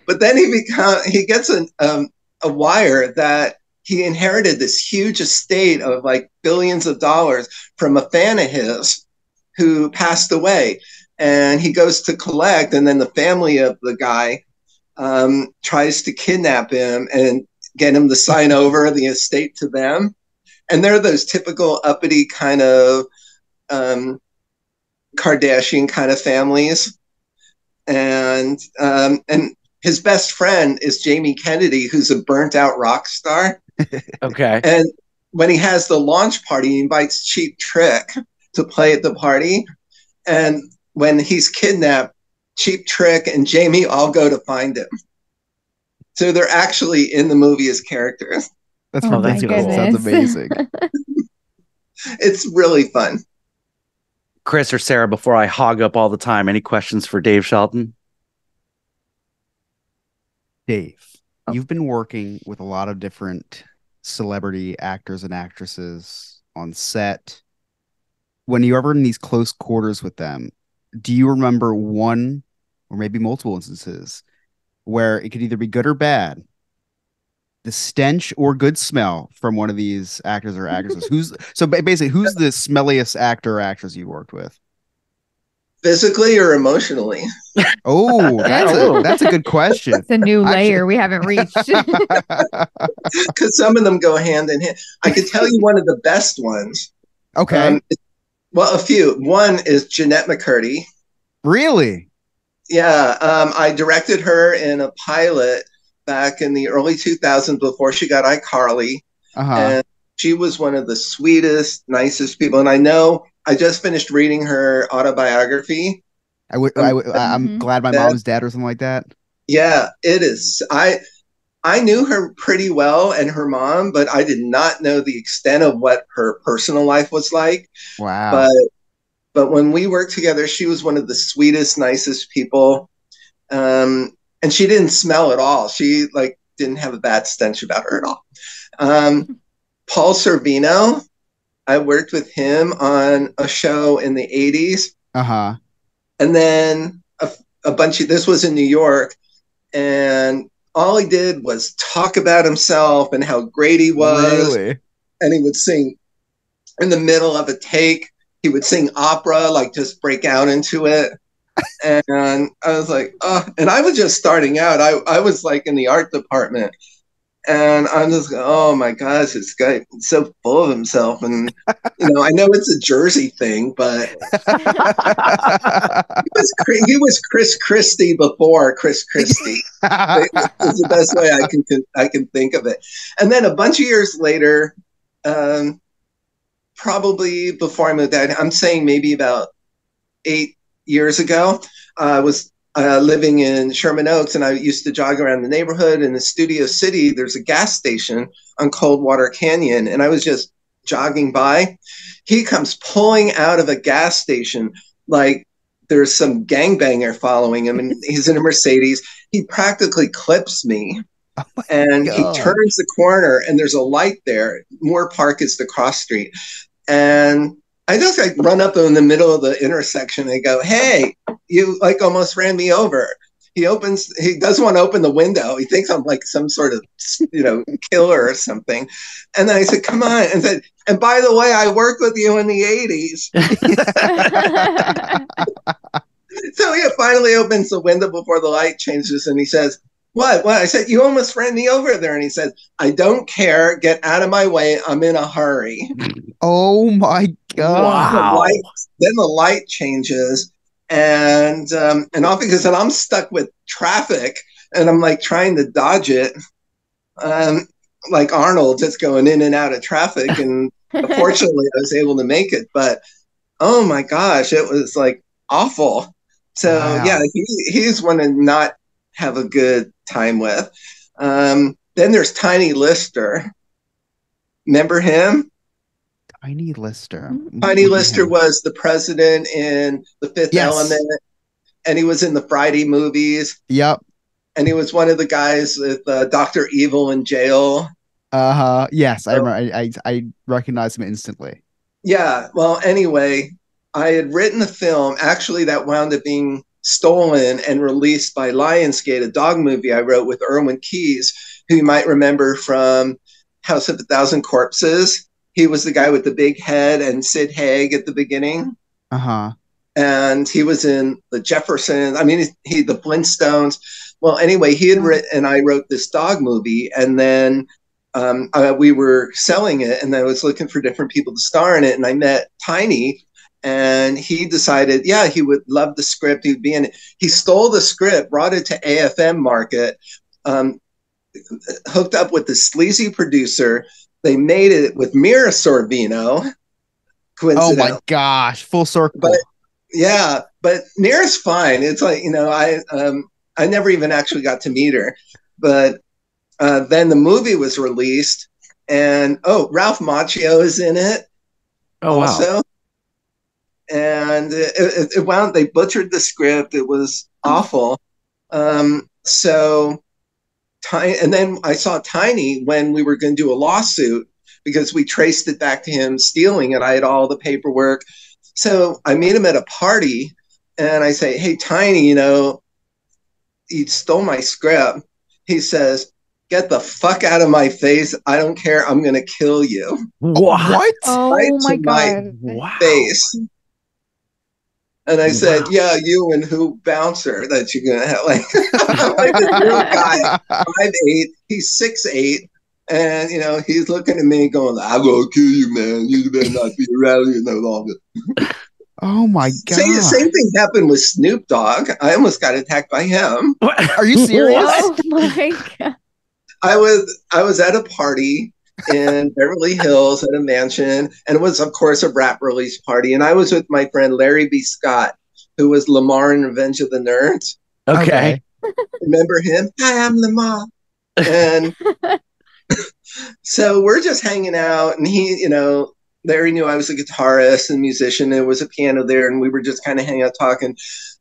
but then he become he gets a um, a wire that he inherited this huge estate of like billions of dollars from a fan of his who passed away, and he goes to collect, and then the family of the guy um, tries to kidnap him and get him to sign over the estate to them. And they're those typical uppity kind of um, Kardashian kind of families. And um, and his best friend is Jamie Kennedy, who's a burnt out rock star. Okay. And when he has the launch party, he invites Cheap Trick to play at the party. And when he's kidnapped, Cheap Trick and Jamie all go to find him. So they're actually in the movie as characters. That's Oh, that's ridiculous. Sounds amazing. It's really fun. Chris or Sarah, before I hog up all the time, any questions for Dave Shelton? Dave, Oh. you've been working with a lot of different celebrity actors and actresses on set. When you're ever in these close quarters with them, do you remember one or maybe multiple instances where it could either be good or bad? The stench or good smell from one of these actors or actresses. who's so basically who's the smelliest actor or actress you worked with? Physically or emotionally? Oh, that's a that's a good question. It's a new Actually- layer we haven't reached. Because some of them go hand in hand. I could tell you one of the best ones. okay. Um, well, a few. One is Jennette McCurdy. really? Yeah, um, I directed her in a pilot back in the early 2000s before she got iCarly. Uh-huh. and she was one of the sweetest, nicest people. And I know I just finished reading her autobiography. I would, I would, I- I'm Mhm. glad my That- mom's dead or something like that. Yeah, it is. I I knew her pretty well and her mom, but I did not know the extent of what her personal life was like. Wow. But but when we worked together, she was one of the sweetest, nicest people. Um, and she didn't smell at all. She like didn't have a bad stench about her at all. Um, Paul Sorvino, I worked with him on a show in the 80s. uh-huh. And then a, a bunch of this was in New York. And all he did was talk about himself and how great he was Really? and he would sing in the middle of a take. He would sing opera, like just break out into it. And I was like, oh, and I was just starting out. I, I was like in the art department. And I'm just, oh my gosh, this guy is so full of himself. And, you know, I know it's a Jersey thing, but he was, he was Chris Christie before Chris Christie is the best way I can, can I can think of it. And then a bunch of years later, um, probably before I moved out, I'm saying maybe about eight years ago, I was uh, living in Sherman Oaks, and I used to jog around the neighborhood. In the Studio City, there's a gas station on Coldwater Canyon, and I was just jogging by. He comes pulling out of a gas station like there's some gangbanger following him, and he's in a Mercedes. He practically clips me. and he turns the corner, and there's a light there. Moorpark is the cross street. And I just like run up in the middle of the intersection and go, Hey, you like almost ran me over. He opens, he doesn't want to open the window. He thinks I'm like some sort of, you know, killer or something. And then I said, Come on. And said, And by the way, I worked with you in the 80s. So he finally opens the window before the light changes and he says, What? What? I said, You almost ran me over there. And he said, I don't care. Get out of my way. I'm in a hurry. oh my god. The light, then the light changes, and um, and he goes, and I'm stuck with traffic, and I'm like trying to dodge it. Um, like Arnold, just going in and out of traffic. And fortunately, I was able to make it. But oh my gosh, it was like awful. So Wow. yeah, he, he's one to not have a good time with. Um, then there's Tiny Lister. Remember him? Tiny Lister. Tiny Lister was the president in The Fifth Yes. Element, and he was in the Friday movies, Yep. and he was one of the guys with uh, Doctor Evil in jail. Uh huh. Yes, I remember. I, I I recognize him instantly. Yeah. Well, anyway, I had written a film actually that wound up being stolen and released by Lionsgate, a dog movie I wrote with Irwin Keyes, who you might remember from House of a Thousand Corpses. He was the guy with the big head and Sid Haig at the beginning. Uh huh. and he was in the Jeffersons. I mean, he, he the Flintstones. Well, anyway, he had written, and I wrote this dog movie, and then um, uh, we were selling it, and I was looking for different people to star in it, and I met Tiny, and he decided, yeah, he would love the script. He'd be in it. He stole the script, brought it to AFM Market, um, hooked up with the sleazy producer. They made it with Mira Sorvino. Oh my gosh! Full circle. But yeah, but Mira's fine. It's like you know, I um, I never even actually got to meet her, but uh, then the movie was released, and oh, Ralph Macchio is in it Oh wow. Also, and it, it, it wound. They butchered the script. It was awful. Um, so, Ti- and then I saw Tiny when we were going to do a lawsuit because we traced it back to him stealing it. I had all the paperwork. So I meet him at a party and I say, Hey, Tiny, you know, you stole my script. He says, Get the fuck out of my face. I don't care. I'm going to kill you. What? What? Oh Right my to my god. Wow. Face. And I said, Wow. Yeah, you and who bouncer that you're going to have. Like, I'm like this real guy, five eight. He's six eight. And you know he's looking at me, going, "I'm gonna kill you, man. You better not be around here no longer." Oh my god! Same, same thing happened with Snoop Dogg. I almost got attacked by him. Are you serious? Oh my god. I was I was at a party in Beverly Hills at a mansion, and it was of course a rap release party. And I was with my friend Larry B. Scott, who was Lamar in Revenge of the Nerds. Okay. Remember him? Hi, I'm Lamar. And so we're just hanging out, and he, you know, Larry knew I was a guitarist and musician. There was a piano there, and we were just kind of hanging out talking.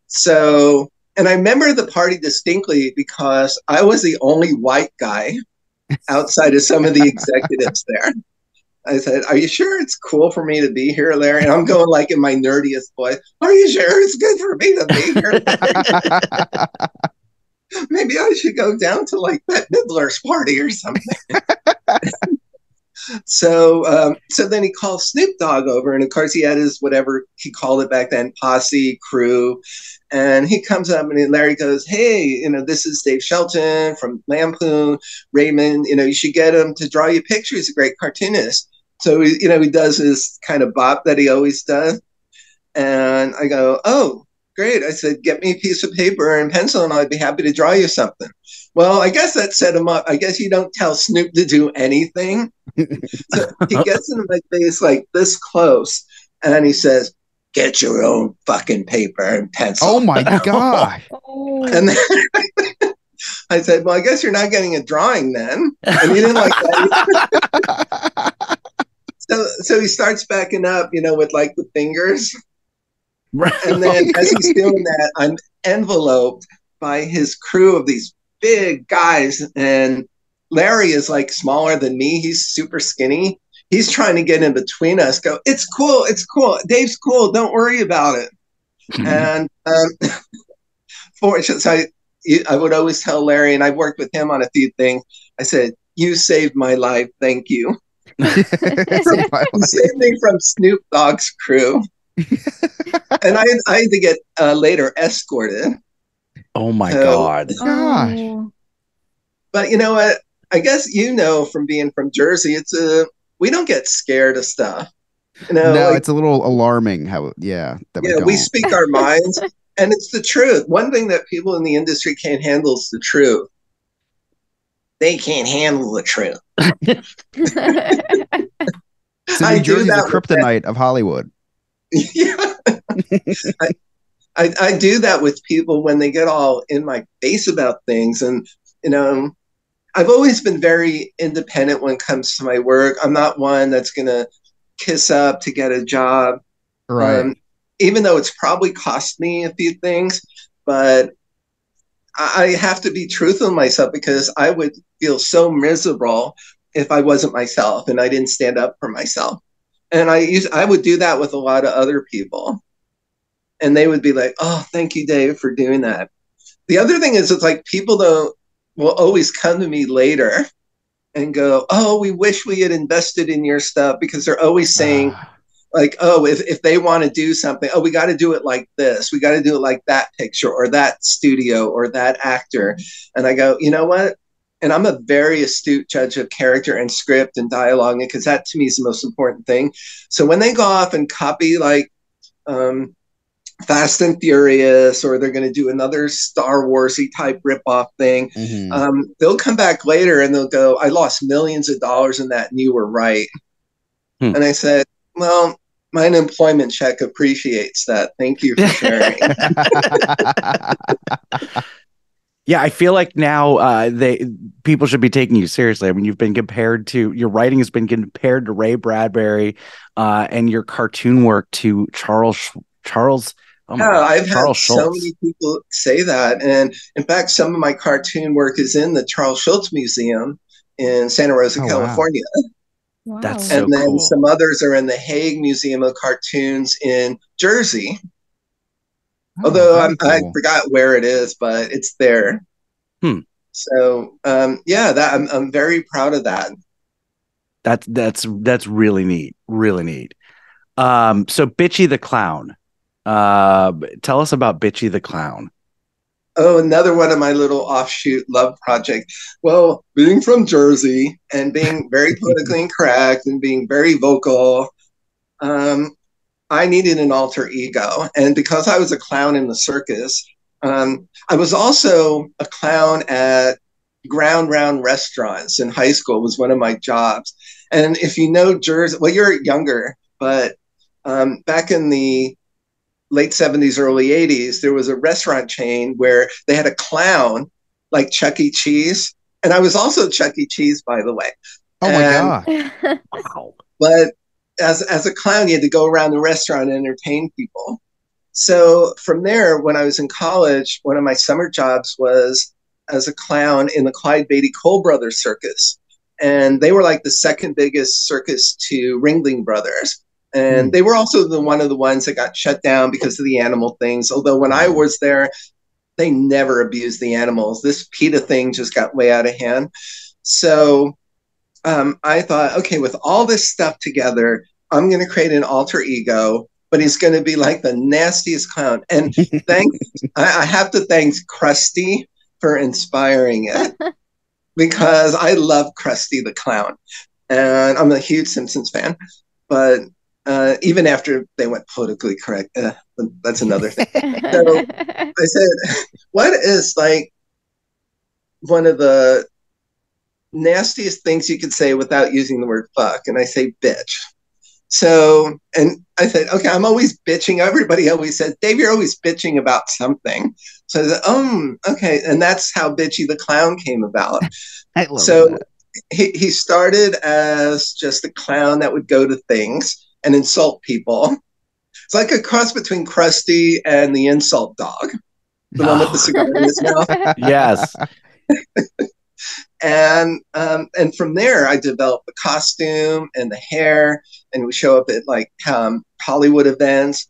So, and I remember the party distinctly because I was the only white guy outside of some of the executives there. I said, Are you sure it's cool for me to be here, Larry? And I'm going like in my nerdiest voice, Are you sure it's good for me to be here? Maybe I should go down to like Bette Midler's party or something. so um, so then he calls Snoop Dogg over, and of course he had his whatever he called it back then, posse crew. And he comes up and Larry goes, Hey, you know, this is Dave Shelton from Lampoon, Raymond, you know, you should get him to draw you pictures. He's a great cartoonist. So, he, you know, he does his kind of bop that he always does. And I go, Oh, great. I said, Get me a piece of paper and pencil, and I'd be happy to draw you something. Well, I guess that set him up. I guess you don't tell Snoop to do anything. so he gets into my face like this close, and he says, Get your own fucking paper and pencil. oh my god! Oh. And then I said, Well, I guess you're not getting a drawing then. And he didn't like that. so so he starts backing up, you know, with like the fingers. And then as he's doing that, I'm enveloped by his crew of these big guys. And Larry is like smaller than me. He's super skinny. He's trying to get in between us, go, it's cool, it's cool. Dave's cool. Don't worry about it. and um, fortunately, so I, I would always tell Larry, and I worked with him on a few things. I said, "You saved my life. Thank you. From my You life. saved me from Snoop Dogg's crew." and I, I had to get uh, later escorted. oh my So- god. Gosh. Oh. But you know what? I guess you know from being from Jersey, it's a we don't get scared of stuff. You know, no, like, it's a little alarming. How yeah, that yeah, we we speak our minds, and it's the truth. One thing that people in the industry can't handle is the truth. They can't handle the truth. So I New Jersey's the kryptonite of Hollywood. yeah. I, I, I do that with people when they get all in my face about things. And, you know, I've always been very independent when it comes to my work. I'm not one that's going to kiss up to get a job. Right. Um, even though it's probably cost me a few things, but I have to be truthful with myself because I would feel so miserable if I wasn't myself and I didn't stand up for myself. And I use I would do that with a lot of other people. And they would be like, "Oh, thank you, Dave, for doing that." The other thing is, it's like people don't will always come to me later and go, "Oh, we wish we had invested in your stuff," because they're always saying, Ah, like, "Oh, if if they want to do something, oh, we got to do it like this. We got to do it like that picture or that studio or that actor." And I go, "You know what?" And I'm a very astute judge of character and script and dialogue because that to me is the most important thing. So when they go off and copy like um, Fast and Furious, or they're going to do another Star Warsy type ripoff thing, mhm. um, they'll come back later and they'll go, I lost millions of dollars in that, and you were right. Hmm. And I said, Well, my unemployment check appreciates that. Thank you for sharing. Yeah, I feel like now uh, they people should be taking you seriously. I mean, you've been compared to your writing has been compared to Ray Bradbury, uh, and your cartoon work to Charles Charles. Oh yeah, God, I've Charles had so many people say that. And in fact, some of my cartoon work is in the Charles Schulz Museum in Santa Rosa, Oh. California. Wow. That's so and then cool. some others are in the Hague Museum of Cartoons in Jersey. Oh, Although I'm, I forgot where it is, but it's there. Hmm. So um, yeah, that I'm I'm very proud of that. That's that's that's really neat, really neat. Um, so Bitchy the clown. Uh, tell us about Bitchy the clown. Oh, another one of my little offshoot love project. Well, being from Jersey and being very politically incorrect and being very vocal, um, I needed an alter ego. And because I was a clown in the circus, um, I was also a clown at ground round restaurants in high school was one of my jobs. And if you know Jersey, well, you're younger, but um, back in the late 70s, early 80s, there was a restaurant chain where they had a clown like Chuck E. Cheese. And I was also Chuck E. Cheese, by the way. Oh my And- god. Wow. But as, as a clown, you had to go around the restaurant and entertain people. So from there, when I was in college, one of my summer jobs was as a clown in the Clyde Beatty Cole Brothers Circus. And they were like the second biggest circus to Ringling Brothers. And Hmm. they were also the one of the ones that got shut down because of the animal things. Although when I was there, they never abused the animals. This PETA thing just got way out of hand. So um, I thought, okay, with all this stuff together, I'm going to create an alter ego, but he's going to be like the nastiest clown. And thank, I, I have to thank Krusty for inspiring it because I love Krusty the clown, and I'm a huge Simpsons fan. But uh, even after they went politically correct, uh, that's another thing. so I said, what is like one of the nastiest things you could say without using the word fuck? And I say bitch. So, and I said, okay, I'm always bitching. Everybody always says, Dave, you're always bitching about something. So I said, oh, okay. And that's how Bitchy the Clown came about. I love so that. he, he started as just a clown that would go to things and insult people. It's like a cross between Krusty and the insult dog, the one with the cigar in his mouth. Yes. and um, and from there I developed the costume and the hair, and we show up at like um, Hollywood events.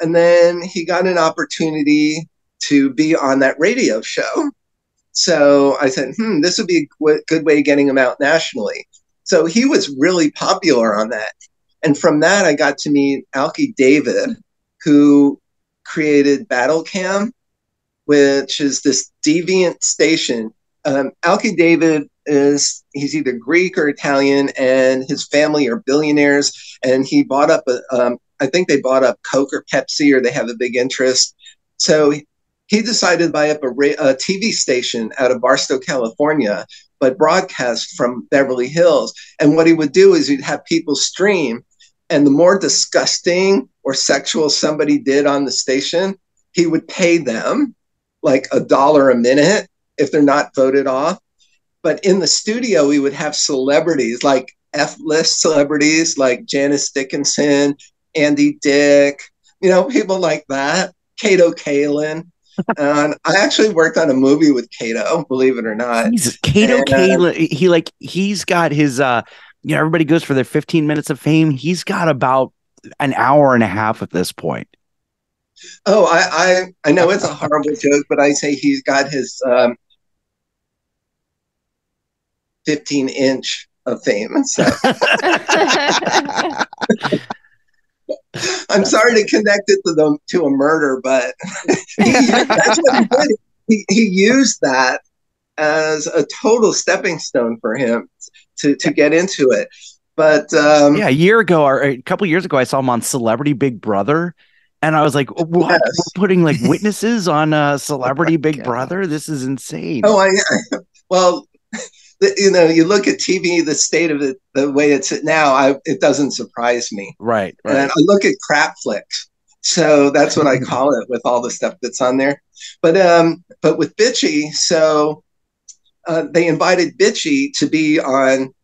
And then he got an opportunity to be on that radio show. So I said, hmm, this would be a good way of getting him out nationally. So he was really popular on that. And from that, I got to meet Alki David, who created Battle Cam, which is this deviant station. Um, Alki David is he's either Greek or Italian, and his family are billionaires. And he bought up a, um, I think they bought up Coke or Pepsi, or they have a big interest. So he decided to buy up a, a TV station out of Barstow, California, but broadcast from Beverly Hills. And what he would do is he'd have people stream, and the more disgusting or sexual somebody did on the station, he would pay them like a dollar a minute if they're not voted off. But in the studio, we would have celebrities like F list celebrities like Janice Dickinson, Andy Dick, you know, people like that, Kato Kaelin. And I actually worked on a movie with Kato, believe it or not. He's Kato And, uh, He like he's got his uh you know, everybody goes for their 15 minutes of fame. He's got about an hour and a half at this point. Oh, I, I I know it's a horrible joke, but I say he's got his um, 15 inch of fame. So I'm sorry to connect it to the to a murder, but he, that's what he did. He, he used that as a total stepping stone for him to to get into it. But um, yeah, a year ago or a couple years ago, I saw him on Celebrity Big Brother. And I was like, what? Yes. We're putting like witnesses on uh, Celebrity Big Brother? This is insane. Oh, I well, the, you know, you look at TV, the state of it, the way it's now. I, it doesn't surprise me. right, And. I look at crap flicks, so that's what I call it with all the stuff that's on there. But um, but with Bitchy, so uh, they invited Bitchy to be on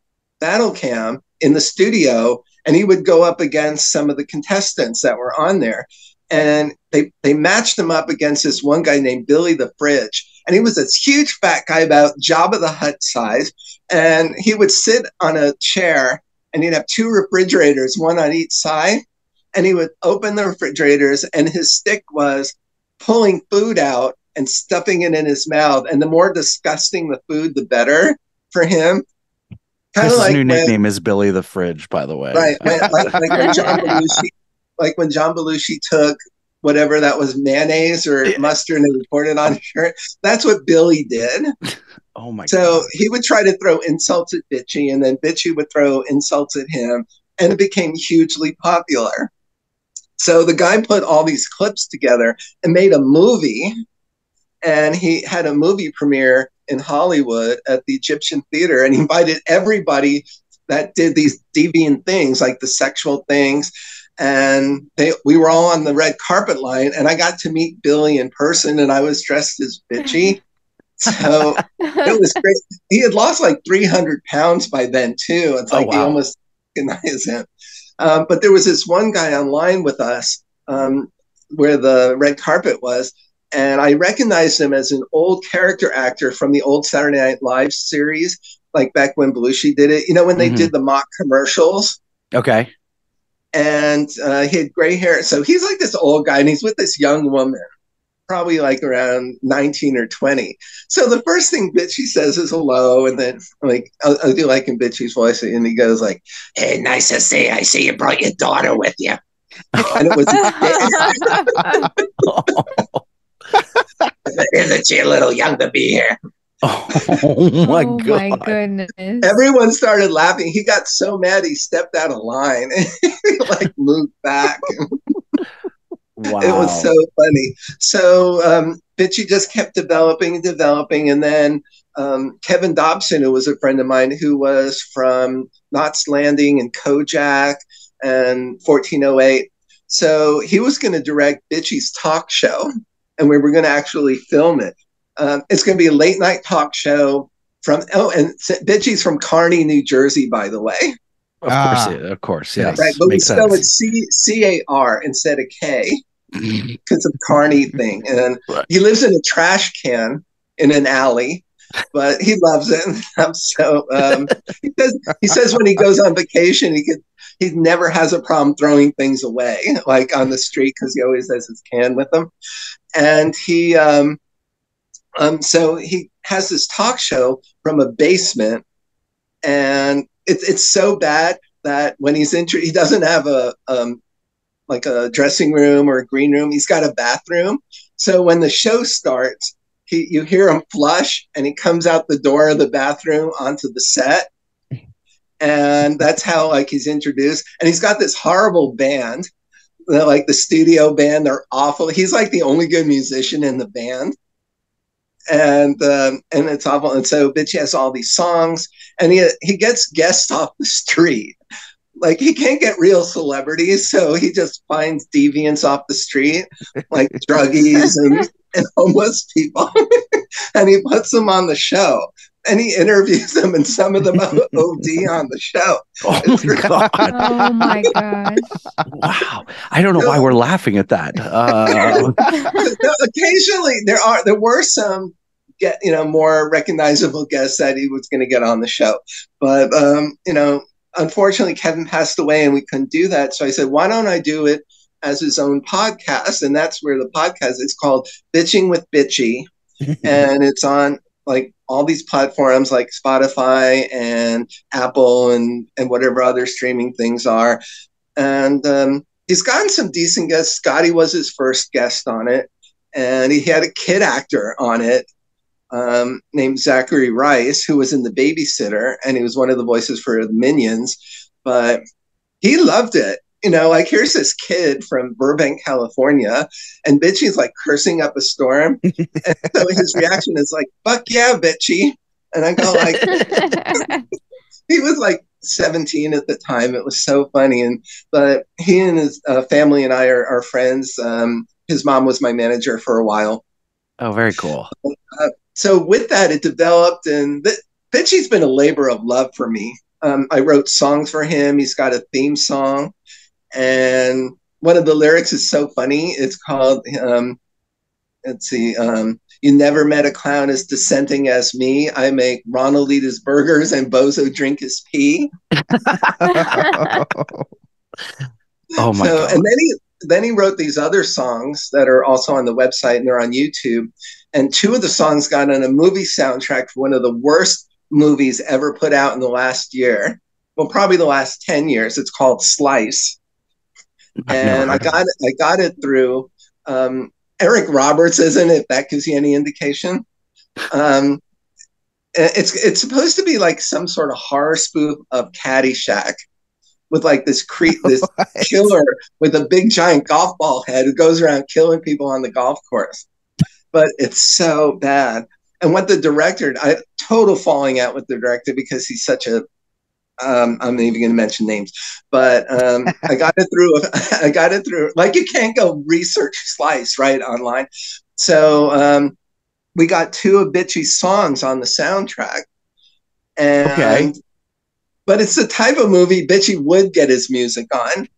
Battle Cam in the studio, and he would go up against some of the contestants that were on there, and they they matched him up against this one guy named Billy the Fridge, and he was this huge fat guy about Jabba the Hutt size, and he would sit on a chair, and he'd have two refrigerators, one on each side, and he would open the refrigerators, and his stick was pulling food out and stuffing it in his mouth, and the more disgusting the food, the better for him. Kind His of like new nickname is Billy the Fridge, by the way. Right. When, like, like when John Belushi, like when John Belushi took whatever that was mayonnaise or Yeah. mustard and they poured it on his shirt. That's what Billy did. Oh my God. So god. he would try to throw insults at Bitchy, and then Bitchy would throw insults at him, and it became hugely popular. So the guy put all these clips together and made a movie, and he had a movie premiere in Hollywood at the Egyptian Theater, and he invited everybody that did these deviant things, like the sexual things. And they, we were all on the red carpet line, and I got to meet Billy in person, and I was dressed as Bitchy. So it was great. He had lost like 300 pounds by then too. It's Oh, like you wow. almost recognize him. Um, but there was this one guy online with us um, where the red carpet was, and I recognized him as an old character actor from the old Saturday Night Live series, like back when Belushi did it. You know when they Mhm. did the mock commercials Okay. And uh, he had gray hair. So he's like this old guy, and he's with this young woman, probably like around 19 or 20. So the first thing Bitchy says is hello, and then like I'll, I'll do like in Bitchy's voice, and he goes like, "Hey, nice to see. you. I see you brought your daughter with you." And it was, isn't she a little young to be here? Oh my oh god. my goodness. Everyone started laughing. He got so mad he stepped out of line and he like moved back. wow. It was so funny. So um, Bitchy just kept developing and developing. And then um, Kevin Dobson, who was a friend of mine, who was from Knots Landing and Kojak and 1408. So he was going to direct Bitchy's talk show, and we were going to actually film it. Um, it's going to be a late night talk show from, oh, and Bitchy's from Kearny, New Jersey, by the way. Of course, Ah. it- of course, yes. Right, but we Makes spell it sense. C C A R instead of K because of Carney thing. And Right. he lives in a trash can in an alley, but he loves it. Um, so um, he says he says when he goes on vacation, he could he never has a problem throwing things away, like on the street, because he always has his can with him. And he um, um, so he has this talk show from a basement, and it's it's so bad that when he's in, he doesn't have a um, like a dressing room or a green room. He's got a bathroom. So when the show starts, he you hear him flush, and he comes out the door of the bathroom onto the set, and that's how like he's introduced. And he's got this horrible band, like the studio band. They're awful. He's like the only good musician in the band. And um, and it's awful. And so Bitchy has all these songs, and he he gets guests off the street. Like he can't get real celebrities, so he just finds deviants off the street, like druggies and, and homeless people, and he puts them on the show. And he interviews them, and some of them OD on the show. Oh It's my god! Oh my gosh. Wow, I don't know why we're laughing at that. Uh, No, occasionally there are there were some get you know more recognizable guests that he was going to get on the show but um you know unfortunately kevin passed away and we couldn't do that so i said why don't i do it as his own podcast and that's where the podcast is called bitching with bitchy and it's on like all these platforms like spotify and apple and and whatever other streaming things are and um he's gotten some decent guests scotty was his first guest on it and he had a kid actor on it um, named Zachary Rice, who was in The Babysitter, and he was one of the voices for the Minions. But he loved it. You know, like here's this kid from Burbank, California, and Bitchy's like cursing up a storm. and so his reaction is like, "Fuck yeah, Bitchy!" And I go like, he was like 17 at the time. It was so funny. And but he and his uh, family and I are, are friends. Um, his mom was my manager for a while. oh, very cool. So with that, it developed, and th- Bitchy's been a labor of love for me. Um, I wrote songs for him. He's got a theme song, and one of the lyrics is so funny. It's called, um, let's see, um, "You never met a clown as dissenting as me. I make Ronald eat his burgers and Bozo drink his pee." Oh my so, god! and then he then he wrote these other songs that are also on the website and they're on YouTube. And two of the songs got on a movie soundtrack for one of the worst movies ever put out in the last year. Well, probably the last 10 years. It's called Slice. And I got it, I got it through um, Eric Roberts, isn't it? If that gives you any indication. Um, it's it's supposed to be like some sort of horror spoof of Caddyshack with like this cre- this killer with a big giant golf ball head who goes around killing people on the golf course. But it's so bad. And what the director, I total falling out with the director because he's such a. Um, I'm not even going to mention names, but um, I got it through. I got it through. Like you can't go research slice right online. So um, we got two of Bitchy's songs on the soundtrack, and Okay. but it's the type of movie Bitchy would get his music on.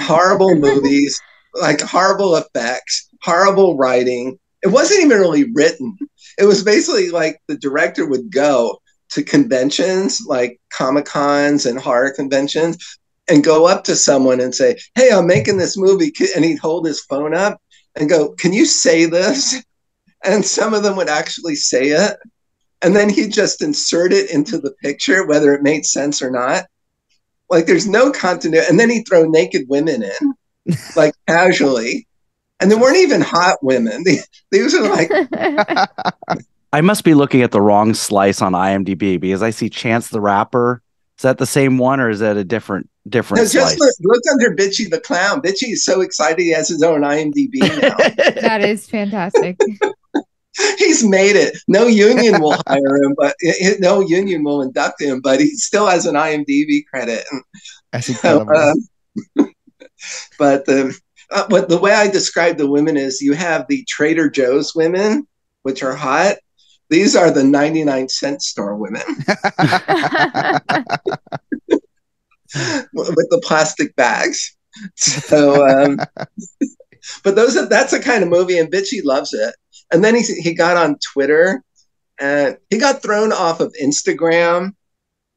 Horrible movies, like horrible effects, horrible writing. It wasn't even really written. It was basically like the director would go to conventions like Comic Cons and horror conventions and go up to someone and say, Hey, I'm making this movie. And he'd hold his phone up and go, Can you say this? And some of them would actually say it and then he'd just insert it into the picture, whether it made sense or not. Like there's no continuity, and then he'd throw naked women in, like casually, and they weren't even hot women. These are like I must be looking at the wrong slice on IMDb because I see Chance the Rapper. Is that the same one or is that a different different no, just look, look under Bitchy the clown. Bitchy is so excited he has his own IMDb now. that is fantastic. He's made it. No union will hire him, but no union will induct him. But he still has an IMDb credit. And That's incredible. uh, but um, uh, but the way I describe the women is you have the Trader Joe's women, which are hot. These are the 99 cent store women with the plastic bags. So, um, but those are, that's a kind of movie, and Bitchy loves it. And then he he got on Twitter, and he got thrown off of Instagram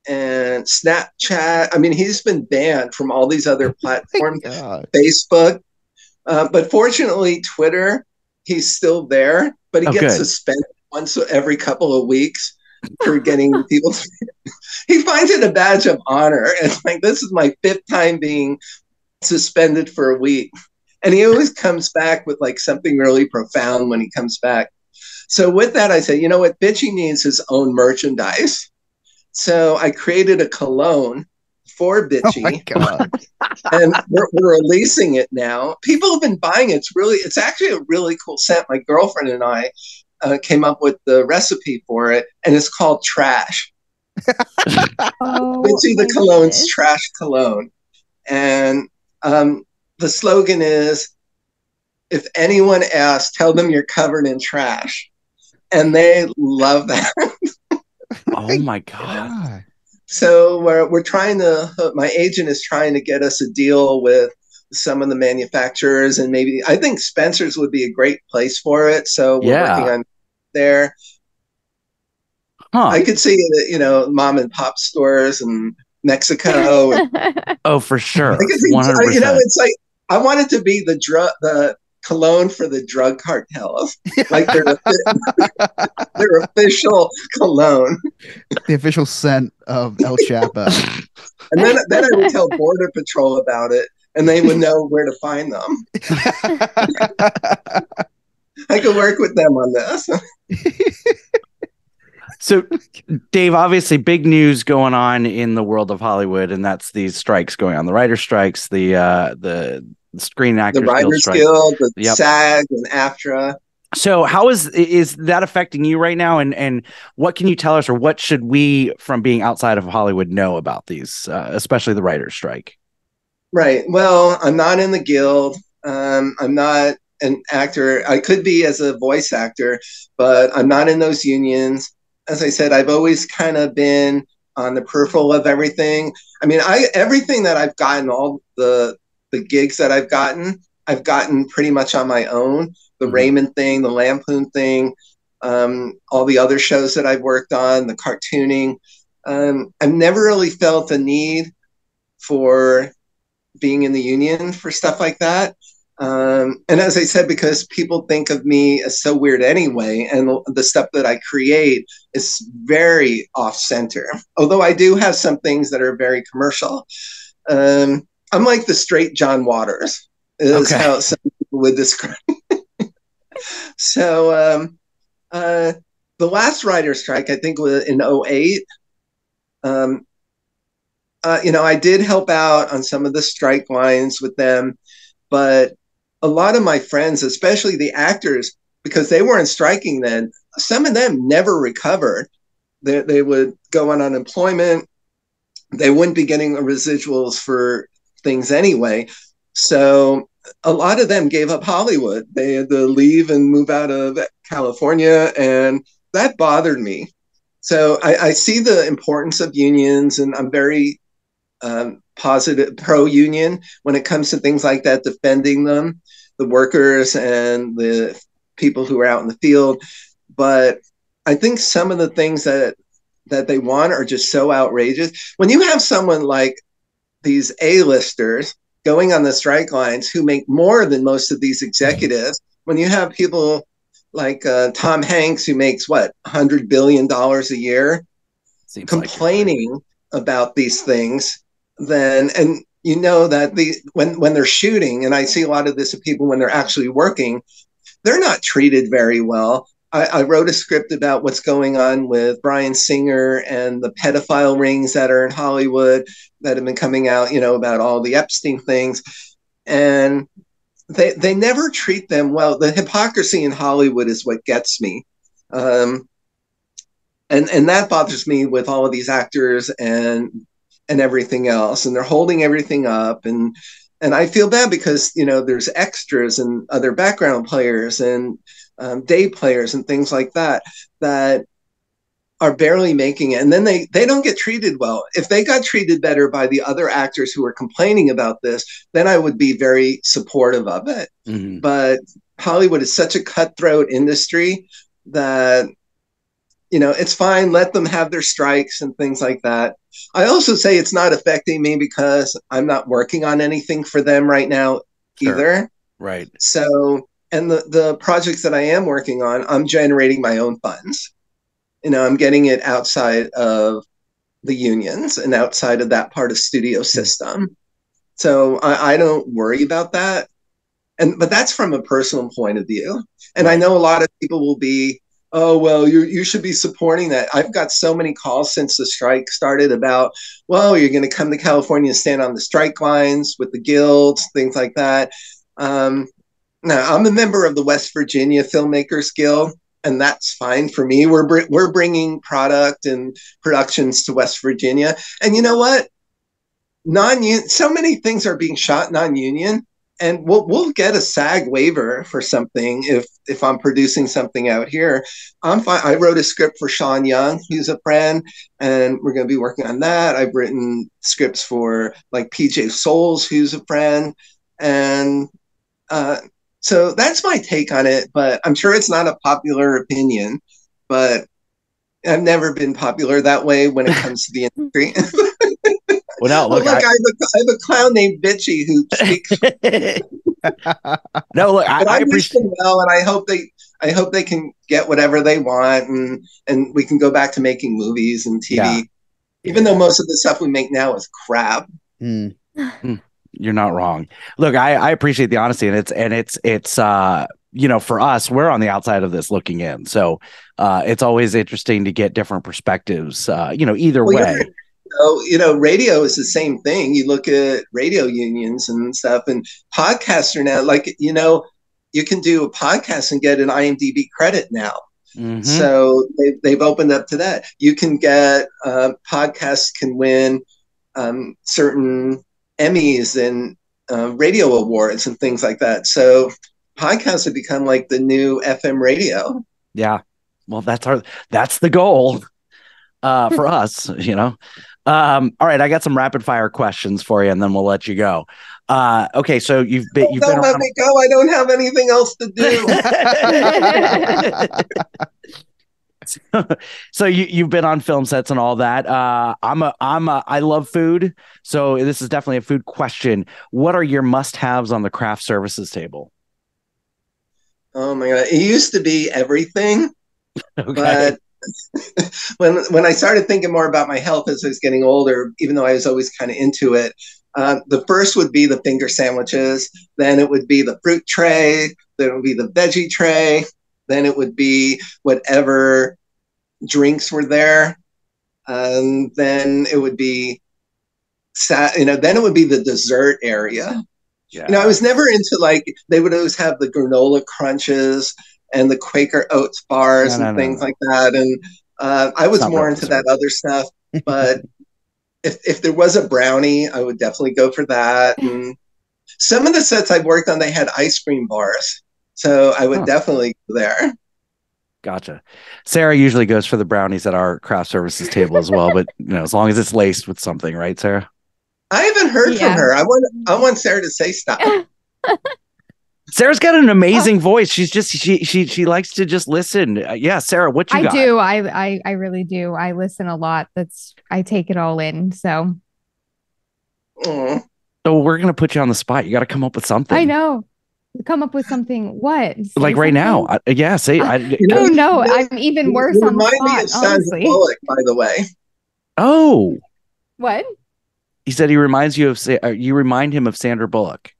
and Snapchat. I mean, he's been banned from all these other platforms, God. Facebook. Uh, but fortunately, Twitter, he's still there, but he Oh, gets good. suspended once every couple of weeks for getting people. To, he finds it a badge of honor. It's like this is my fifth time being suspended for a week, and he always comes back with like something really profound when he comes back. So with that, I said, you know what, Bitchy needs his own merchandise. So I created a cologne for Oh Bitchy god. and we're, we're releasing it now. People have been buying it. It's really, it's actually a really cool scent. My girlfriend and I uh, came up with the recipe for it, and it's called Trash. Oh, Mitzi the Cologne's goodness. Trash Cologne. And um, the slogan is if anyone asks, tell them you're covered in trash. And they love that. Oh my god. God. So we're, we're trying to, my agent is trying to get us a deal with some of the manufacturers and maybe, I think Spencer's would be a great place for it. So we're Yeah. working on there. Huh. I could see it, you know, mom and pop stores and Mexico. and oh, for sure. I could see, uh, One hundred you know, it's like I wanted to be the drug, the cologne for the drug cartels, like their their official cologne. The official scent of El Chapo. And then then I would tell Border Patrol about it, and they would know where to find them. I could work with them on this. So, Dave, obviously, big news going on in the world of Hollywood, and that's these strikes going on—the writer strikes, the uh, the Screen Actors The Guild Writers strike. Guild, the Yep. SAG, and AFTRA. So, how is is that affecting you right now? And and what can you tell us, or what should we, from being outside of Hollywood, know about these, uh, especially the writers' strike? Right. Well, I'm not in the guild. Um, I'm not an actor. I could be as a voice actor, but I'm not in those unions. As I said, I've always kind of been on the peripheral of everything. I mean, I everything that I've gotten, all the the gigs that I've gotten, I've gotten pretty much on my own. The Mhm. Raymond thing, the Lampoon thing, um, all the other shows that I've worked on, the cartooning. Um, I've never really felt the need for being in the union for stuff like that. Um, and as I said, because people think of me as so weird anyway, and the stuff that I create is very off center. Although I do have some things that are very commercial. Um, I'm like the straight John Waters, is Okay. how some people would describe. so um, uh, the last writer strike, I think, was in 08. Um, uh, you know, I did help out on some of the strike lines with them, but a lot of my friends, especially the actors, because they weren't striking then, some of them never recovered. They, they would go on unemployment. They wouldn't be getting residuals for things anyway. So a lot of them gave up Hollywood. They had to leave and move out of California, and that bothered me. So I, I see the importance of unions, and I'm very um, positive pro union when it comes to things like that, defending them, the workers and the people who are out in the field. But I think some of the things that that they want are just so outrageous. When you have someone like these A-listers going on the strike lines who make more than most of these executives, when you have people like uh, Tom Hanks who makes what 100 billion dollars a year Seems like complaining about these things then and you know that the when when they're shooting and i see a lot of this of people when they're actually working they're not treated very well. I, I wrote a script about what's going on with Bryan Singer and the pedophile rings that are in hollywood that have been coming out you know about all the epstein things. And they they never treat them well. The hypocrisy in hollywood is what gets me. Um, and and that bothers me with all of these actors and and everything else and they're holding everything up and and i feel bad because you know there's extras and other background players and um, day players and things like that that are barely making it and then they they don't get treated well if they got treated better by the other actors who are complaining about this then i would be very supportive of it Mhm. but Hollywood is such a cutthroat industry that you know it's fine let them have their strikes and things like that. I also say it's not affecting me because i'm not working on anything for them right now Sure. either. Right. so and the the projects that i am working on i'm generating my own funds. You know i'm getting it outside of the unions and outside of that part of studio hmm. system. So i, I don't worry about that. And but that's from a personal point of view. And i know a lot of people will be oh well you you should be supporting that i've got so many calls since the strike started about well you're going to come to california and stand on the strike lines with the guilds things like that um, now i'm a member of the west virginia filmmakers guild and that's fine for me. We're br- we're bringing product and productions to West Virginia, and you know what? Non so many things are being shot non-union, and we'll we'll get a SAG waiver for something if if I'm producing something out here. I'm fine. I wrote a script for Sean Young, who's a friend, and we're going to be working on that. I've written scripts for like PJ Soles, who's a friend, and uh, so that's my take on it. But I'm sure it's not a popular opinion, but I've never been popular that way when it comes to the industry. Well, no, Well, look, look, I, I, have a, I have a clown named Bitchy who speaks, no, look, I, but I I wish them well, and I hope they, I hope they can get whatever they want, and and we can go back to making movies and TV. Yeah. Even though most of the stuff we make now is crap. Mm. You're not wrong. Look, I, I appreciate the honesty, and it's and it's it's uh you know for us, we're on the outside of this looking in, so uh it's always interesting to get different perspectives. Uh, you know, either Well, way. So, you know, radio is the same thing. You look at radio unions and stuff, and podcasts are now like, you know, you can do a podcast and get an IMDb credit now. Mhm. So they, they've opened up to that. You can get uh, podcasts can win um, certain Emmys and uh, radio awards and things like that. So podcasts have become like the new FM radio. Yeah. Well, that's our that's the goal uh for us, you know. Um all right, I got some rapid fire questions for you and then we'll let you go. Uh okay, so you've been you've Don't let around me go. I don't have anything else to do. so you you've been on film sets and all that. Uh I'm a I'm a I love food. So this is definitely a food question. What are your must-haves on the craft services table? oh my god! It used to be everything, Okay. but when when I started thinking more about my health as I was getting older, even though I was always kind of into it, uh, the first would be the finger sandwiches. Then it would be the fruit tray. Then it would be the veggie tray. Then it would be whatever drinks were there. And then it would be, sa- you know, then it would be the dessert area. yeah. You know, I was never into like they would always have the granola crunches and the Quaker oats bars No, no, and no, things no. like that. And uh, I was It's more into that other stuff. But if if there was a brownie, I would definitely go for that. And some of the sets I've worked on, they had ice cream bars, so I would Huh. definitely go there. Gotcha. Sarah usually goes for the brownies at our craft services table as well, but you know, as long as it's laced with something, right, Sarah? I haven't heard Yeah. from her. I want I want Sarah to say stuff. Sarah's got an amazing voice. She's just she she she likes to just listen. Uh, yeah, Sarah, what you I got? do. I, I I really do. I listen a lot. That's I take it all in. So Aw. So we're gonna put you on the spot. You got to come up with something. I know. Come up with something. What? Say Like right now. something? I, yeah, say. I, You know, Oh no, you- I'm even worse on the remind me of spot. Honestly. Bullock, by the way. oh, What? he said he reminds you of. Sa- uh, You remind him of Sandra Bullock.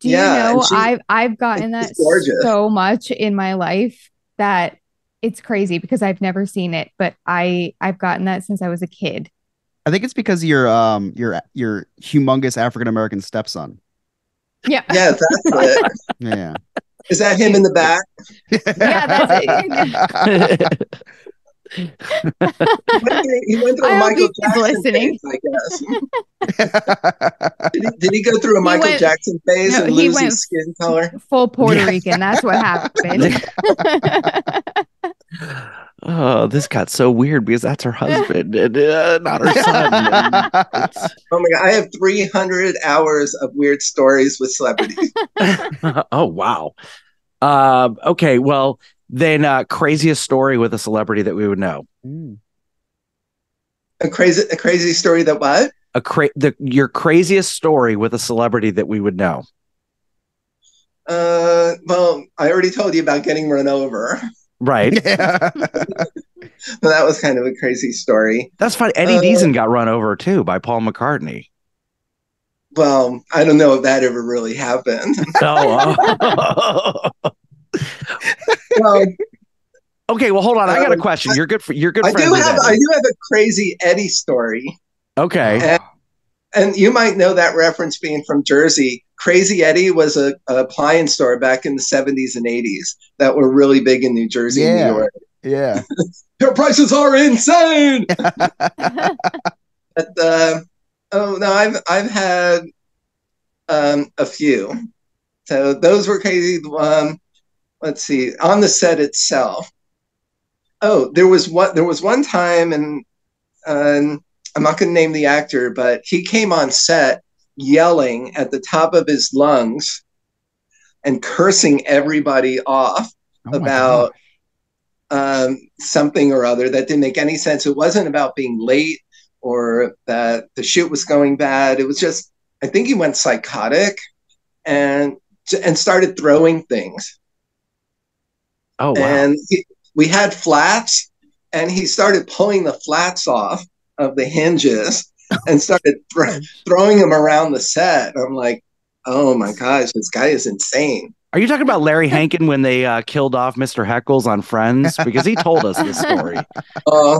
Do Yeah, you know she- I've I've gotten that gorgeous. so much in my life that it's crazy because I've never seen it, but I I've gotten that since I was a kid. I think it's because your um your your humongous African American stepson. Yeah. Yeah, that's it. Yeah. Is that him in the back? Yeah, that's it. He went through, he went through I a Michael Jackson listening. phase, I guess. Did he, did he go through a Michael went- Jackson phase No, and he lose went- his skin color? Full Puerto Rican. That's what happened. oh, this got so weird because that's her husband and uh, not her son. Oh my god, I have 300 hours of weird stories with celebrities. oh wow. Um, okay, well then, uh, craziest story with a celebrity that we would know. Mm. A crazy, a crazy story that what? A cra- the your craziest story with a celebrity that we would know. Uh, well, I already told you about getting run over. Right. Yeah. So that was kind of a crazy story. That's fine. Eddie Uh, Deezen got run over too by Paul McCartney. Well, I don't know if that ever really happened. Oh. Well, okay. Well, hold on. I got a Um, question. You're good for you're good I do have. I do have a crazy Eddie story. Okay. And, and you might know that reference being from Jersey. Crazy Eddie was a, a appliance store back in the 70s and 80s that were really big in New Jersey and Yeah. New York. Yeah. Their prices are insane. but uh, oh no, I've I've had um, a few. So those were crazy. Um, let's see, on the set itself. Oh, there was one. There was one time, and um, I'm not going to name the actor, but he came on set yelling at the top of his lungs and cursing everybody off Oh about um, something or other that didn't make any sense. It wasn't about being late or that the shoot was going bad. It was just, I think he went psychotic and and started throwing things. Oh wow. And he, we had flats, and he started pulling the flats off of the hinges and started thro- throwing them around the set. I'm like, oh my gosh, this guy is insane. Are you talking about Larry Hankin when they uh, killed off Mr. Heckles on Friends? Because he told us this story. Uh,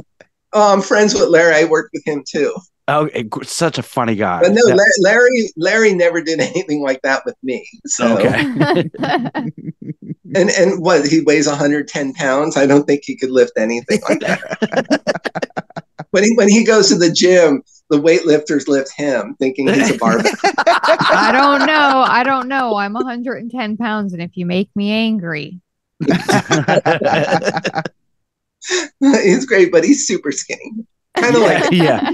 oh, I'm friends with Larry. I worked with him too. Oh, eh, gr- such a funny guy. But no, Yeah. Larry Larry never did anything like that with me. So Okay. and and what he weighs 110 pounds. I don't think he could lift anything like that. when he when he goes to the gym, the weightlifters lift him, thinking he's a barbell. I don't know. I don't know. I'm 110 pounds, and if you make me angry, he's great, but he's super skinny. Kind of like yeah.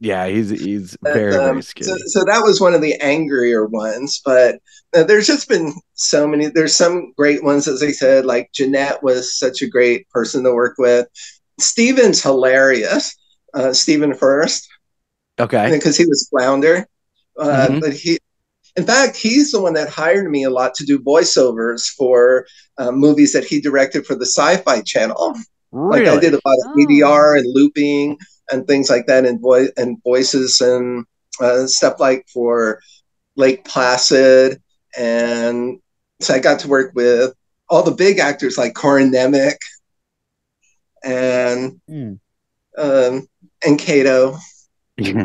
Yeah, he's he's But, very, um, very skinny. So, so that was one of the angrier ones, but uh, there's just been so many. There's some great ones, as I said, like Jennette was such a great person to work with. Stephen's hilarious. Uh, Stephen Furst, Okay. because he was Flounder. Uh, Mhm. But he, in fact, he's the one that hired me a lot to do voiceovers for uh, movies that he directed for the Sci Fi Channel. Like I did a lot of Oh. ADR and looping and things like that, and voice and voices and uh, stuff like for Lake Placid, and so I got to work with all the big actors like Corin Nemec and Hmm. um, and Kato.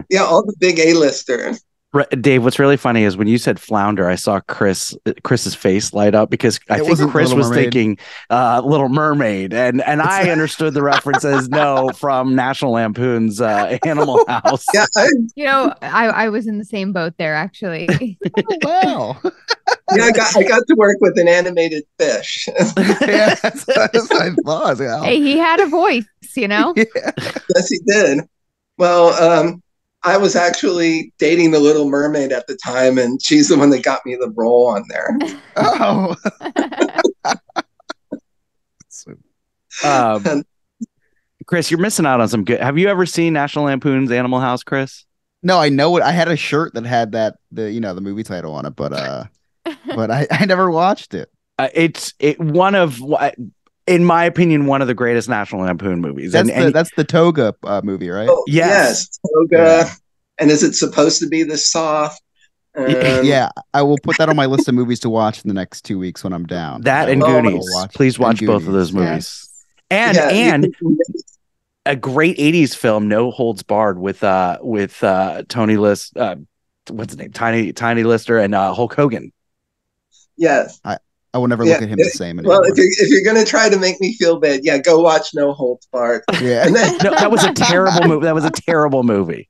Yeah, all the big A-listers. Re- Dave, what's really funny is when you said flounder, I saw Chris Chris's face light up because I It think Chris was thinking uh, Little Mermaid, and and I understood the reference as no from National Lampoon's uh, Animal House. Yeah, I, you know, I, I was in the same boat there actually. wow. yeah, I got I got to work with an animated fish. yeah, that's, that's what I thought. I was like, oh. hey, he had a voice, you know. Yeah. yes, he did. Well, um, I was actually dating the Little Mermaid at the time, and she's the one that got me the role on there. Oh. Um, Chris, you're missing out on some good. Have you ever seen National Lampoon's Animal House, Chris? No, I know it. I had a shirt that had that the you know the movie title on it, but uh, but I I never watched it. Uh, it's it one of wha- in my opinion one of the greatest National Lampoon movies. That's and, the and that's the Toga uh, movie, right? Oh, Yes. yes, Toga. And is it supposed to be this soft? Um, yeah, I will put that on my list of movies to watch in the next two weeks when I'm down. that I and will- Goonies. watch- Please and watch both of those movies. And yeah, and a great 80s film no holds barred with uh with uh tony list uh what's his name tiny tiny lister and uh hulk hogan yes. I will never Yeah, look at him the same anymore. Well, if you're if you're gonna try to make me feel bad, yeah, go watch No Holds Barred. yeah, And then no that was a terrible movie that was a terrible movie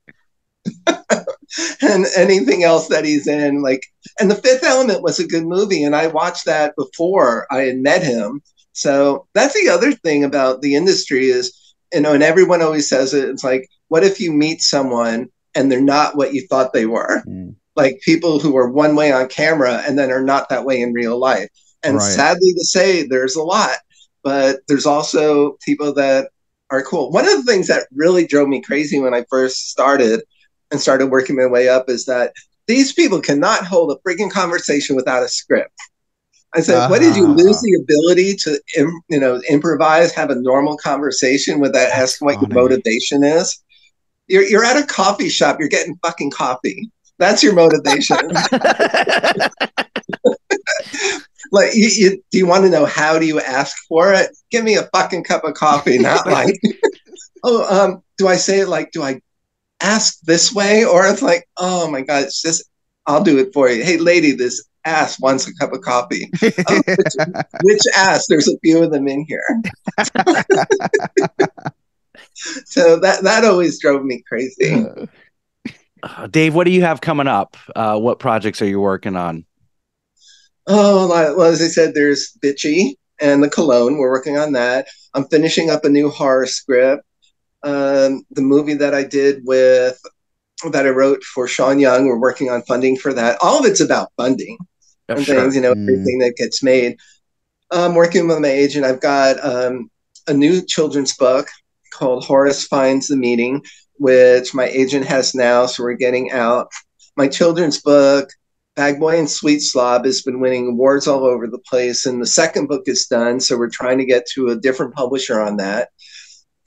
and anything else that he's in, like, and The Fifth Element was a good movie, and I watched that before I had met him. So that's the other thing about the industry is, you know, and everyone always says it. It's like, what if you meet someone and they're not what you thought they were? Mm. Like people who are one way on camera and then are not that way in real life. And Right. sadly to say, there's a lot, but there's also people that are cool. One of the things that really drove me crazy when I first started and started working my way up is that these people cannot hold a freaking conversation without a script. I said, "What did you Ah. lose the ability to, im- you know, improvise, have a normal conversation without That's asking what your motivation is? You're you're at a coffee shop. You're getting fucking coffee. That's your motivation. like, you, you, do you want to know how do you ask for it? Give me a fucking cup of coffee, not like, oh, um, do I say it like, do I ask this way, or it's like, oh my god, it's just I'll do it for you. Hey, lady, this ass wants a cup of coffee. oh, which, which ass? There's a few of them in here. so that that always drove me crazy. Uh, Dave, what do you have coming up? Uh, what projects are you working on? Oh, well, as I said, there's Bitchy and the Cologne. We're working on that. I'm finishing up a new horror script. Um, the movie that I did with that I wrote for Sean Young, we're working on funding for that. All of it's about funding Oh, and sure. things, you know, Mm. everything that gets made. I'm working with my agent. I've got um, a new children's book called Horace Finds the Meeting, which my agent has now. So we're getting out. My children's book, Bag Boy and Sweet Slob, has been winning awards all over the place. And the second book is done. So we're trying to get to a different publisher on that.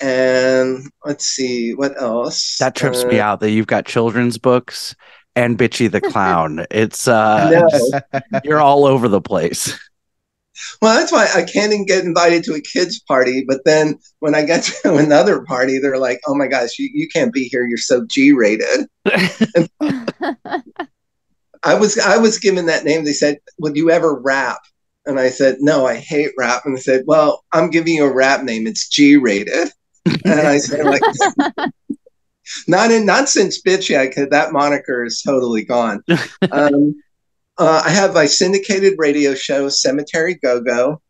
And let's see, what else? That trips Uh, me out that you've got children's books and Bitchy the Clown. It's uh No. you're all over the place. Well, that's why I can't get invited to a kids' party. But then when I get to another party, they're like, "Oh my gosh, you, you can't be here. You're so G-rated." I was I was given that name. They said, "Would you ever rap?" And I said, "No, I hate rap." And they said, "Well, I'm giving you a rap name. It's G-rated." And I said, "Like, not in not since bitchy. I could that moniker is totally gone." Um, uh, I have my syndicated radio show, Cemetery Go Go,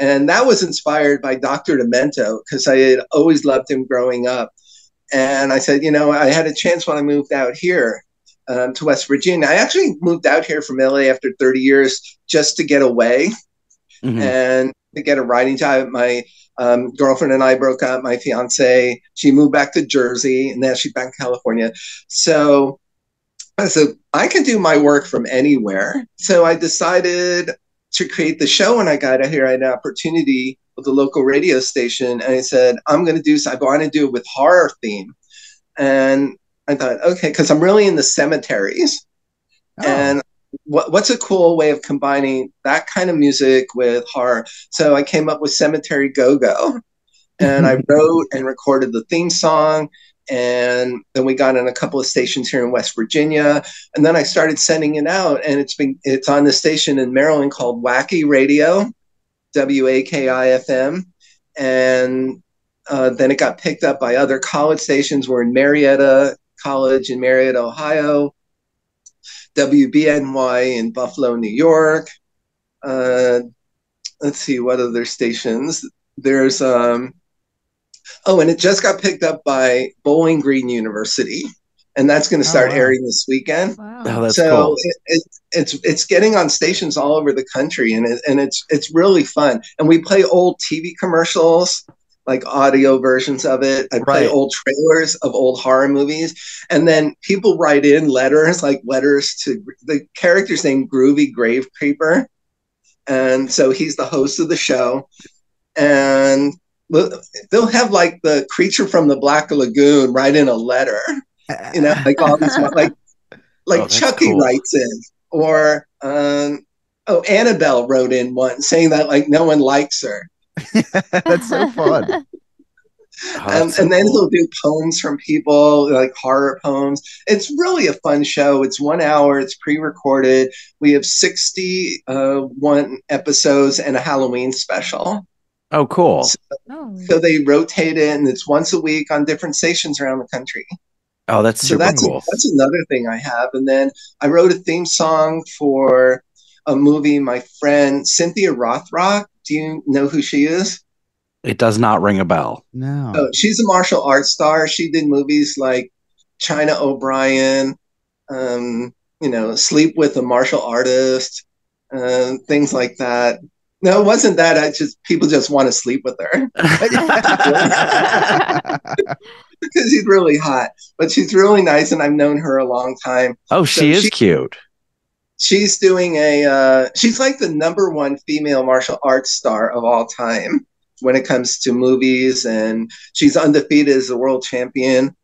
and that was inspired by Dr. Demento because I had always loved him growing up. And I said, you know, I had a chance when I moved out here um, to West Virginia. I actually moved out here from LA after 30 years just to get away Mhm. and to get a writing job. My um, girlfriend and I broke up. My fiance, she moved back to Jersey, and now she's back in California. So Uh, I said, I can do my work from anywhere. Hmm. So I decided to create the show when I got out here. I had an opportunity with the local radio station, and I said, I'm going to do. I want to do it with horror theme, and I thought, okay, because I'm really in the cemeteries, Oh. and what, what's a cool way of combining that kind of music with horror? So I came up with Cemetery Go Go, and I wrote and recorded the theme song. And then we got on a couple of stations here in West Virginia, and then I started sending it out, and it's been it's on the station in Maryland called Wacky Radio, W A K I F M, and uh, then it got picked up by other college stations. We're in Marietta College in Marietta, Ohio, WBNY in Buffalo, New York. Uh, let's see what other stations. There's um, oh, and it just got picked up by Bowling Green University, and that's going to Oh, start wow. airing this weekend Oh, wow. that's so cool. it, it, it's it's getting on stations all over the country, and it, and it's it's really fun. And we play old TV commercials, like audio versions of it. I play Right. old trailers of old horror movies, and then people write in letters, like letters to the character's named Groovy Grave Creeper, and so he's the host of the show, and they'll- they'll have like the creature from the Black Lagoon write in a letter you know, like all these like like Oh, Chucky cool. writes in, or um, oh, Annabelle wrote in one saying that like no one likes her, That's so fun. Oh, and, that's so and then cool. he'll do poems from people like horror poems. It's really a fun show. It's one hour. It's pre-recorded. We have sixty-one uh, episodes and a Halloween special. Oh, cool. Oh. So they rotate it, and it's once a week on different stations around the country. Oh, that's so that's cool. that's another thing I have. And then I wrote a theme song for a movie. My friend Cynthia Rothrock. Do you know who she is? It does not ring a bell. No. Oh, she's a martial arts star. She did movies like China O'Brien, um, you know, Sleep with a Martial Artist, uh, things like that. No, it wasn't that. I just people just want to sleep with her because she's really hot. But she's really nice, and I've known her a long time. oh, So she is she- cute. she's doing a uh, she's like the number one female martial arts star of all time when it comes to movies and she's undefeated as a world champion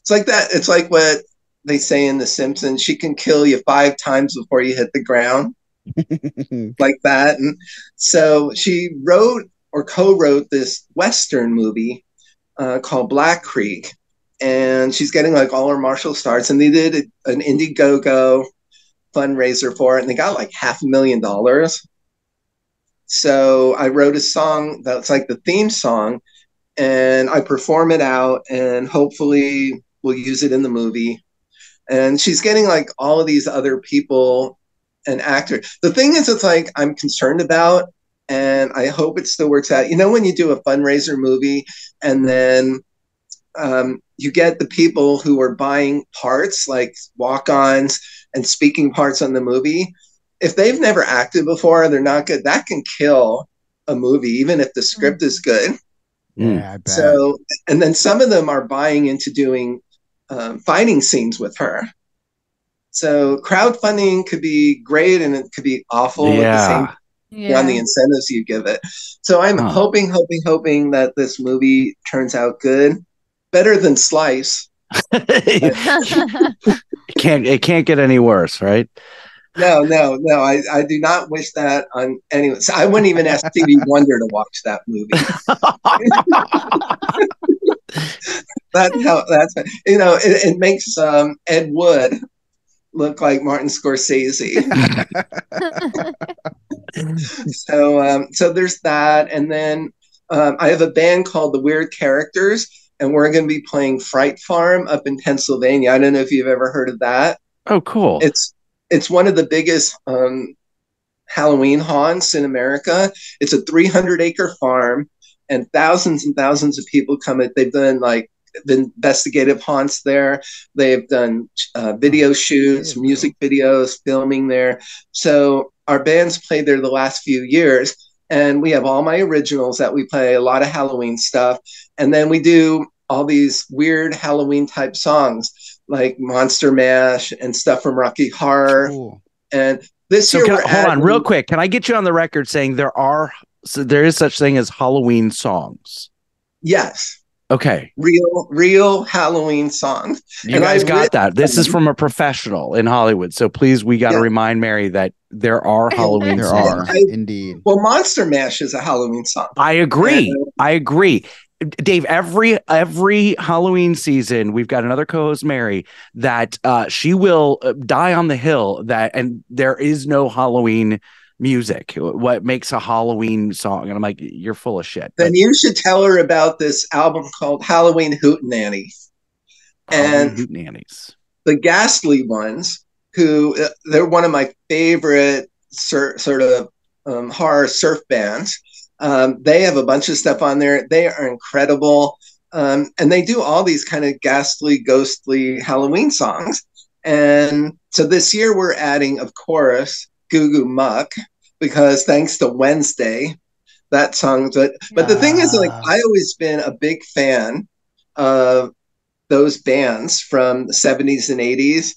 it's like that it's like what they say in the simpsons she can kill you five times before you hit the ground like that. And so she wrote or co-wrote this western movie uh, called black creek. And she's getting like all her martial stars and they did an indiegogo fundraiser for it, and they got like half a million dollars. So I wrote a song that's like the theme song, and I perform it out, and hopefully we'll use it in the movie. And she's getting like all of these other people and actor. The thing is, it's like I'm concerned about, and I hope it still works out. You know, when you do a fundraiser movie, and then um, you get the people who are buying parts, like walk-ons and speaking parts on the movie. If they've never acted before, they're not good. That can kill a movie, even if the script is good. Yeah, I bet. So, and then some of them are buying into doing um, fighting scenes with her. So, crowdfunding could be great and it could be awful at the same Yeah. on the incentives you give it. So, I'm Huh. hoping, hoping, hoping that this movie turns out good, better than Slice. it can't it can't get any worse, right? No, no, no. I, I do not wish that on anyone. So I wouldn't even ask Stevie Wonder to watch that movie. that's how that's you know it, it makes um, Ed Wood look like Martin Scorsese. so um, so there's that, and then um, I have a band called the Weird Characters, and we're going to be playing Fright Farm up in Pennsylvania. I don't know if you've ever heard of that. Oh, cool. It's it's one of the biggest um, Halloween haunts in America. It's a 300 acre farm, and thousands and thousands of people come. It they've done like the investigative haunts there. They've done uh, video shoots, music videos, filming there. So our bands played there the last few years, and we have all my originals that we play. A lot of Halloween stuff, and then we do all these weird Halloween type songs like Monster Mash and stuff from Rocky Horror. Cool. And this So year, can I- we're hold on, real quick. Can I get you on the record saying there are so there is such thing as Halloween songs? Yes, Okay, real, real Halloween songs. you And guys I got writ- that. This is from a professional in Hollywood, so please, we got to Yeah. remind Mary that there are Halloween There songs. are I- indeed. Well, Monster Mash is a Halloween song. I agree. And, I agree. Dave, every every Halloween season, we've got another co-host, Mary, that uh, she will uh, die on the hill. That and there is no Halloween music. What makes a Halloween song? And I'm like, you're full of shit. Then you should tell her about this album called Halloween Hootenanny. Halloween And Hootenannies. the Ghastly ones, who uh, they're one of my favorite sur- sort of um, horror surf bands. Um, they have a bunch of stuff on there. They are incredible. Um, and they do all these kind of ghastly, ghostly Halloween songs. And so this year we're adding, of course, Goo Goo Muck, because thanks to Wednesday, that song. But, but the thing is, like. I always been a big fan of those bands from the 70s and 80s,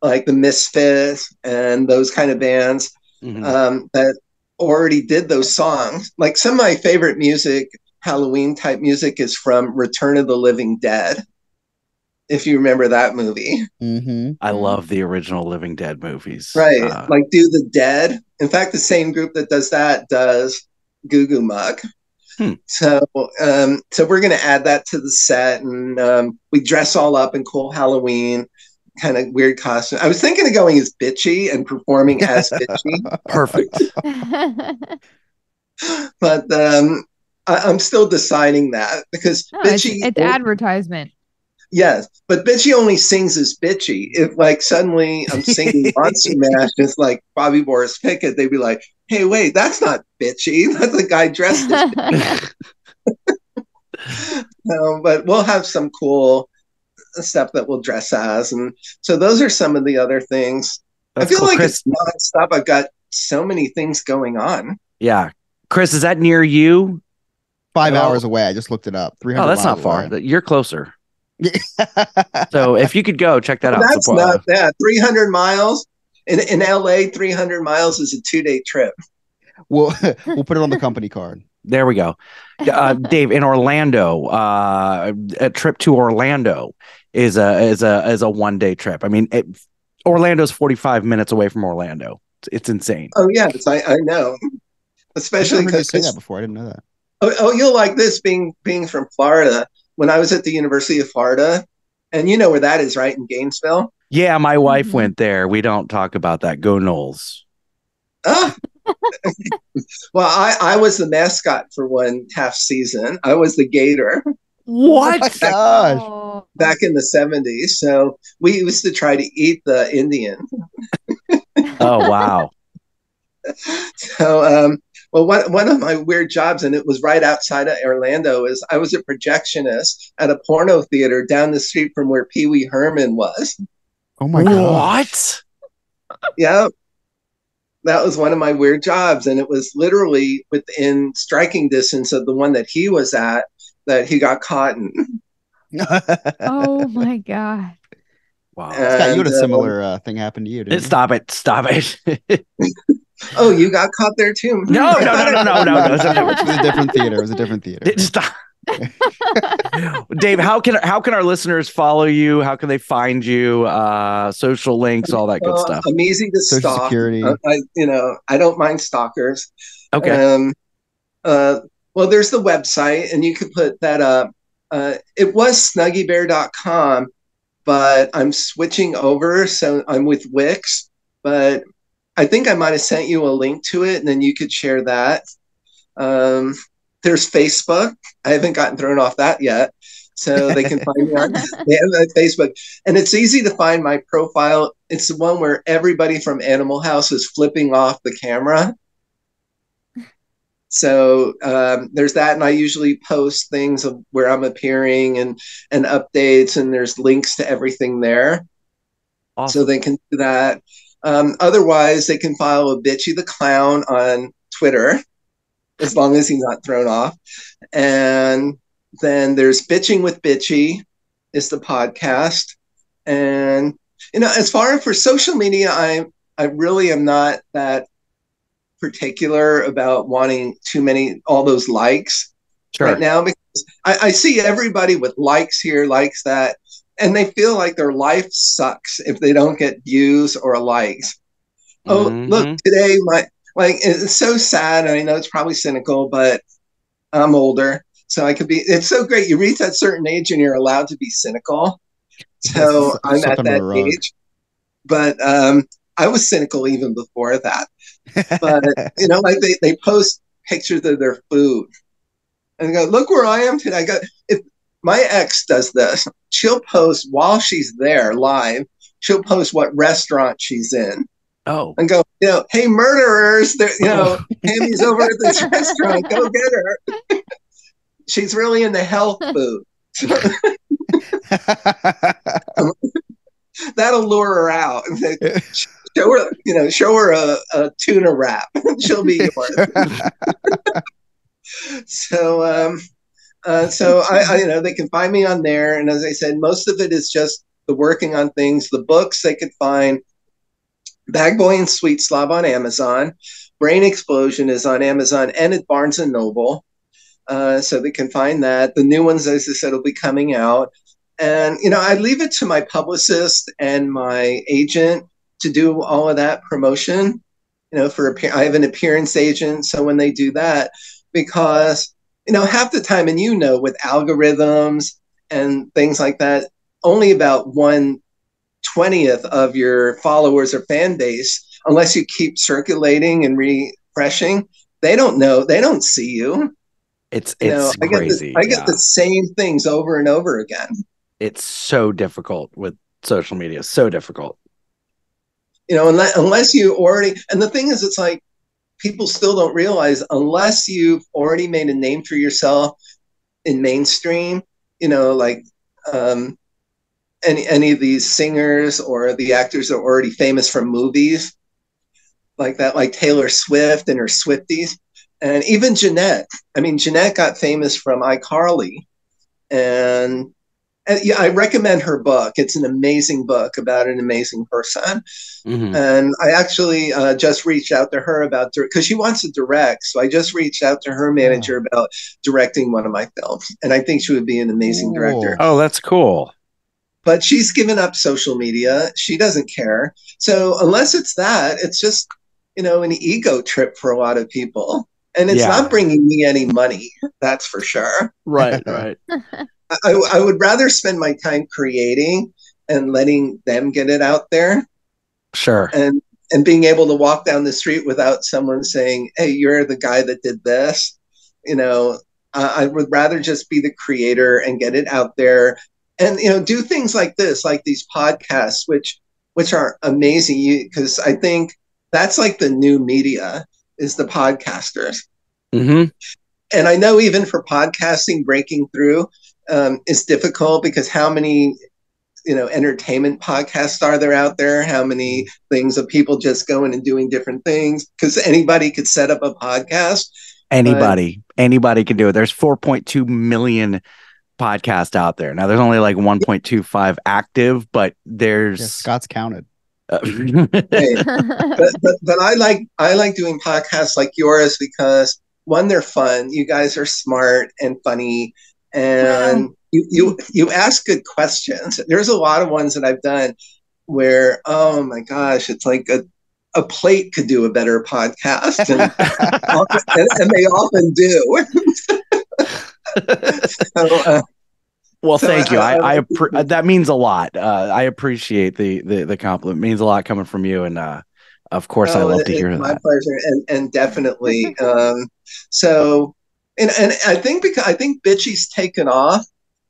like the Misfits and those kind of bands Mhm. um, that already did those songs. Like some of my favorite music, Halloween type music, is from Return of the Living Dead. If you remember that movie, Mm-hmm. I love the original Living Dead movies. right? Uh, like Do the Dead. In fact, the same group that does that does Goo Goo Muck. Hmm. So, um, so we're gonna add that to the set, and um, we dress all up in cool Halloween kind of weird costume. I was thinking of going as bitchy and performing as bitchy. perfect. but um, I, I'm still deciding that because No, it's, bitchy. it's advertisement. Yes, but bitchy only sings as bitchy. If like suddenly I'm singing Monster Mash, it's like Bobby Boris Pickett, they'd be like, "Hey, wait, that's not bitchy. That's a guy dressed as." no, um, but we'll have some cool stuff that we'll dress as, and so those are some of the other things. That's I feel cool. like Chris, it's nonstop. I've got so many things going on. yeah. Chris, is that near you? Five Well- hours away. I just looked it up. Three hundred. Oh, that's not far. You're closer. So if you could go check that out. That's So, not that. 300 miles in, in LA, 300 miles is a two day trip. we'll we'll put it on the company card. There we go. Uh, Dave, in Orlando, uh, a trip to Orlando is a is a is a one day trip. I mean, it, Orlando's forty five minutes away from Orlando. It's, it's insane. Oh, yes, I, I know. Especially I've never heard say because that before. I didn't know that. oh, oh, you'll like this being being from Florida. When I was at the University of Florida, and you know where that is, right? In Gainesville. Yeah, my wife Mhm. went there. We don't talk about that. Go Noles. Ah. well, I, I was the mascot for one half season. I was the gator What? my gosh. Oh. back in the 70s. So we used to try to eat the Indian. Oh wow. So, um, well, one, one of my weird jobs, and it was right outside of Orlando, is I was a projectionist at a porno theater down the street from where Pee Wee Herman was. Oh my god. what? Yeah. That was one of my weird jobs. And it was literally within striking distance of the one that he was at that he got caught in. Oh my god. Wow. Scott, you had a And, uh, similar uh, thing happen to you, didn't you? Stop it. Stop it. Oh, you got caught there too? No, no, no, no, no, no, no. it was a different theater. It was a different theater. Stop. Dave, how can how can our listeners follow you? How can they find you? Uh social links, all that good Well, stuff. I'm easy to Social stalk. Security. Uh, I, you know, I don't mind stalkers. Okay. Um, uh, well, there's the website, and you could put that up. Uh, it was snuggybear.com, but I'm switching over. So I'm with Wix, but I think I might have sent you a link to it, and then you could share that. Um, there's Facebook. I haven't gotten thrown off that yet. So they can find me on they have Facebook. And it's easy to find my profile. It's the one where everybody from Animal House is flipping off the camera. So um, there's that, and I usually post things of where I'm appearing and and updates, and there's links to everything there, Awesome. so they can do that. Um, otherwise, they can follow Bitchy the Clown on Twitter, as long as he's not thrown off. And then there's Bitching with Bitchy is the podcast, and you know, as far as for social media, I I really am not that particular about wanting too many all those likes Sure. right now because I, I see everybody with likes here, likes that, and they feel like their life sucks if they don't get views or likes. Oh, Mhm. look, today my like it's so sad. and I know it's probably cynical, but I'm older, so I could be. It's so great. You reach that certain age and you're allowed to be cynical. So I'm at that wrong. age, but um, I was cynical even before that. But you know, like they, they post pictures of their food and go, look where I am today. I got if my ex does this, she'll post while she's there live, she'll post what restaurant she's in Oh. and go, you know, hey murderers, there you know, Tammy's over at this restaurant, go get her. she's really into health food. That'll lure her out. show her, you know, show her a, a tuna wrap. She'll be yours. so, um, uh, so I, I, you know, they can find me on there, and as I said, most of it is just the working on things. The books they could find. Bag Boy and Sweet Slob on Amazon. Brain Explosion is on Amazon and at Barnes and Noble. Uh, so they can find that. The new ones, as I said, will be coming out. And, you know, I leave it to my publicist and my agent to do all of that promotion. You know, for I have an appearance agent. So when they do that, because, you know, half the time, and you know, with algorithms and things like that, only about one twentieth of your followers or fan base, unless you keep circulating and refreshing, they don't know. They don't see you. It's You it's know, I get crazy. the, I get yeah. the same things over and over again. It's so difficult with social media. So difficult. You know, unless unless you already and the thing is, it's like people still don't realize unless you've already made a name for yourself in mainstream. You know, like um, any any of these singers or the actors are already famous from movies like that, like Taylor Swift and her Swifties, and even Jennette. I mean, Jennette got famous from iCarly, and, I recommend her book. It's an amazing book about an amazing person. Mhm. And I actually uh, just reached out to her about because she wants to direct. So I just reached out to her manager about directing one of my films, and I think she would be an amazing director Oh, that's cool. but she's given up social media. She doesn't care. So unless it's that, it's just you know an ego trip for a lot of people, and it's Yeah. not bringing me any money. That's for sure. Right, right. I, I would rather spend my time creating and letting them get it out there Sure. and and being able to walk down the street without someone saying, "Hey, you're the guy that did this." You know, uh, I would rather just be the creator and get it out there, and you know, do things like this, like these podcasts, which which are amazing. You because I think that's like the new media is the podcasters, hmm and I know even for podcasting, breaking through um, is difficult because how many you know entertainment podcasts are there out there how many things of people just going and doing different things because anybody could set up a podcast Anybody, anybody can do it. There's 4.2 million podcasts out there. Now there's only like 1.25 active, but Yeah, there's Scott's counted. uh, Hey, but, but but I like I like doing podcasts like yours because one they're fun you guys are smart and funny and you you you ask good questions there's a lot of ones that I've done where oh my gosh it's like a a plate could do a better podcast and, often, and, and they often do so, uh, well, So thank you. I- I, I- I appre- that means a lot. Uh, I appreciate the, the the compliment. It means a lot coming from you, and uh, of course, I Oh, love it- to hear my that. pleasure, and and definitely. um, so, and and I think because I think bitchy's taken off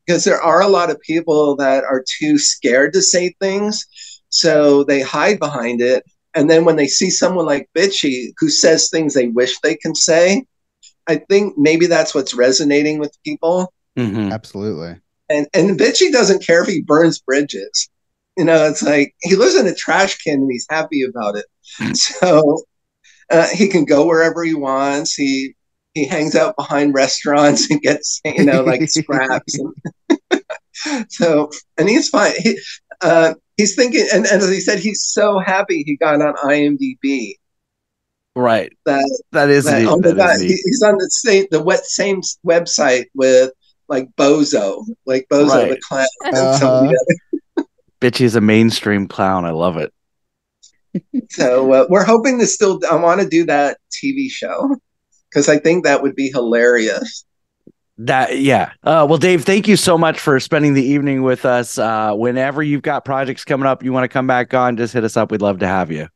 because there are a lot of people that are too scared to say things, so they hide behind it, and then when they see someone like bitchy who says things they wish they can say, I think maybe that's what's resonating with people. Mhm. Absolutely. And and bitchy doesn't care if he burns bridges. You know, it's like he lives in a trash can and he's happy about it. So uh, he can go wherever he wants. He he hangs out behind restaurants and gets you know like scraps. And so and he's fine. He, uh, he's thinking, and, and as he said, he's so happy he got on IMDb. Right. That That is that, neat. oh my That God, is he- he's on the same the wet same website with like Bozo, like Bozo the clown. and some Uh-huh. Bitchy is a mainstream clown. I love it. So uh, we're hoping to still. I want to do that TV show because I think that would be hilarious. That yeah. Uh, well, Dave, thank you so much for spending the evening with us. Uh, whenever you've got projects coming up, you want to come back on, just hit us up. We'd love to have you.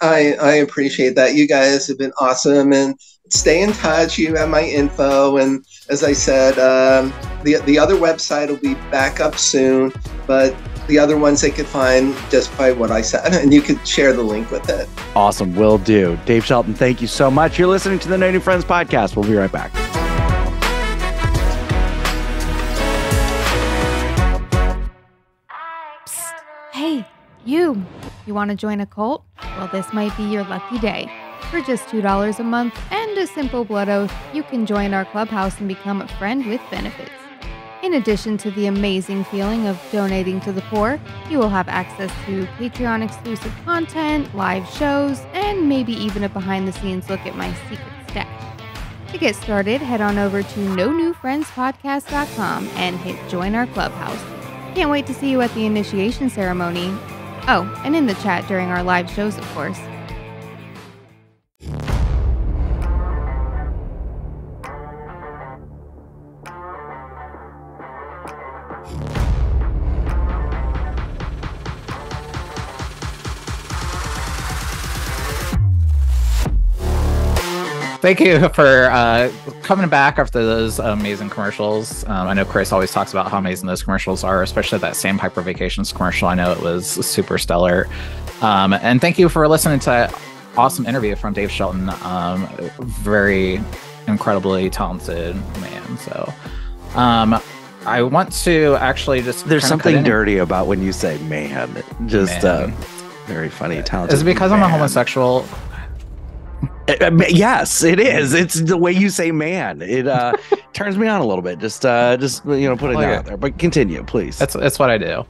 I I appreciate that. You guys have been awesome, and stay in touch. You have my info, and as I said, um, the the other website will be back up soon, but the other ones they could find just by what I said, and you could share the link with it. Awesome. Will do. Dave Shelton, thank you so much. You're listening to the No New Friends podcast. We'll be right back. Hey, you. You want to join a cult? Well, this might be your lucky day. For just $2 a month and a simple blood oath, you can join our clubhouse and become a friend with benefits. In addition to the amazing feeling of donating to the poor, you will have access to Patreon exclusive content, live shows, and maybe even a behind the scenes look at my secret stash. To get started, head on over to no newfriendspodcast.com and hit join our clubhouse. Can't wait to see you at the initiation ceremony. Oh, and in the chat during our live shows, of course. Thank you for uh, coming back after those amazing commercials. Um, I know Chris always talks about how amazing those commercials are, especially that Sandpiper Vacations commercial. I know it was super stellar. Um, and thank you for listening to that awesome interview from Dave Shelton. Um, very incredibly talented man. So um, I want to actually just There's something dirty about when you say man. Just Man. uh, very funny, talented. Is it because I'm a homosexual? Uh, uh, yes, it is. It's the way you say man. It uh, turns me on a little bit. Just uh, just you know, put it Like out there. But continue, please. That's that's what I do.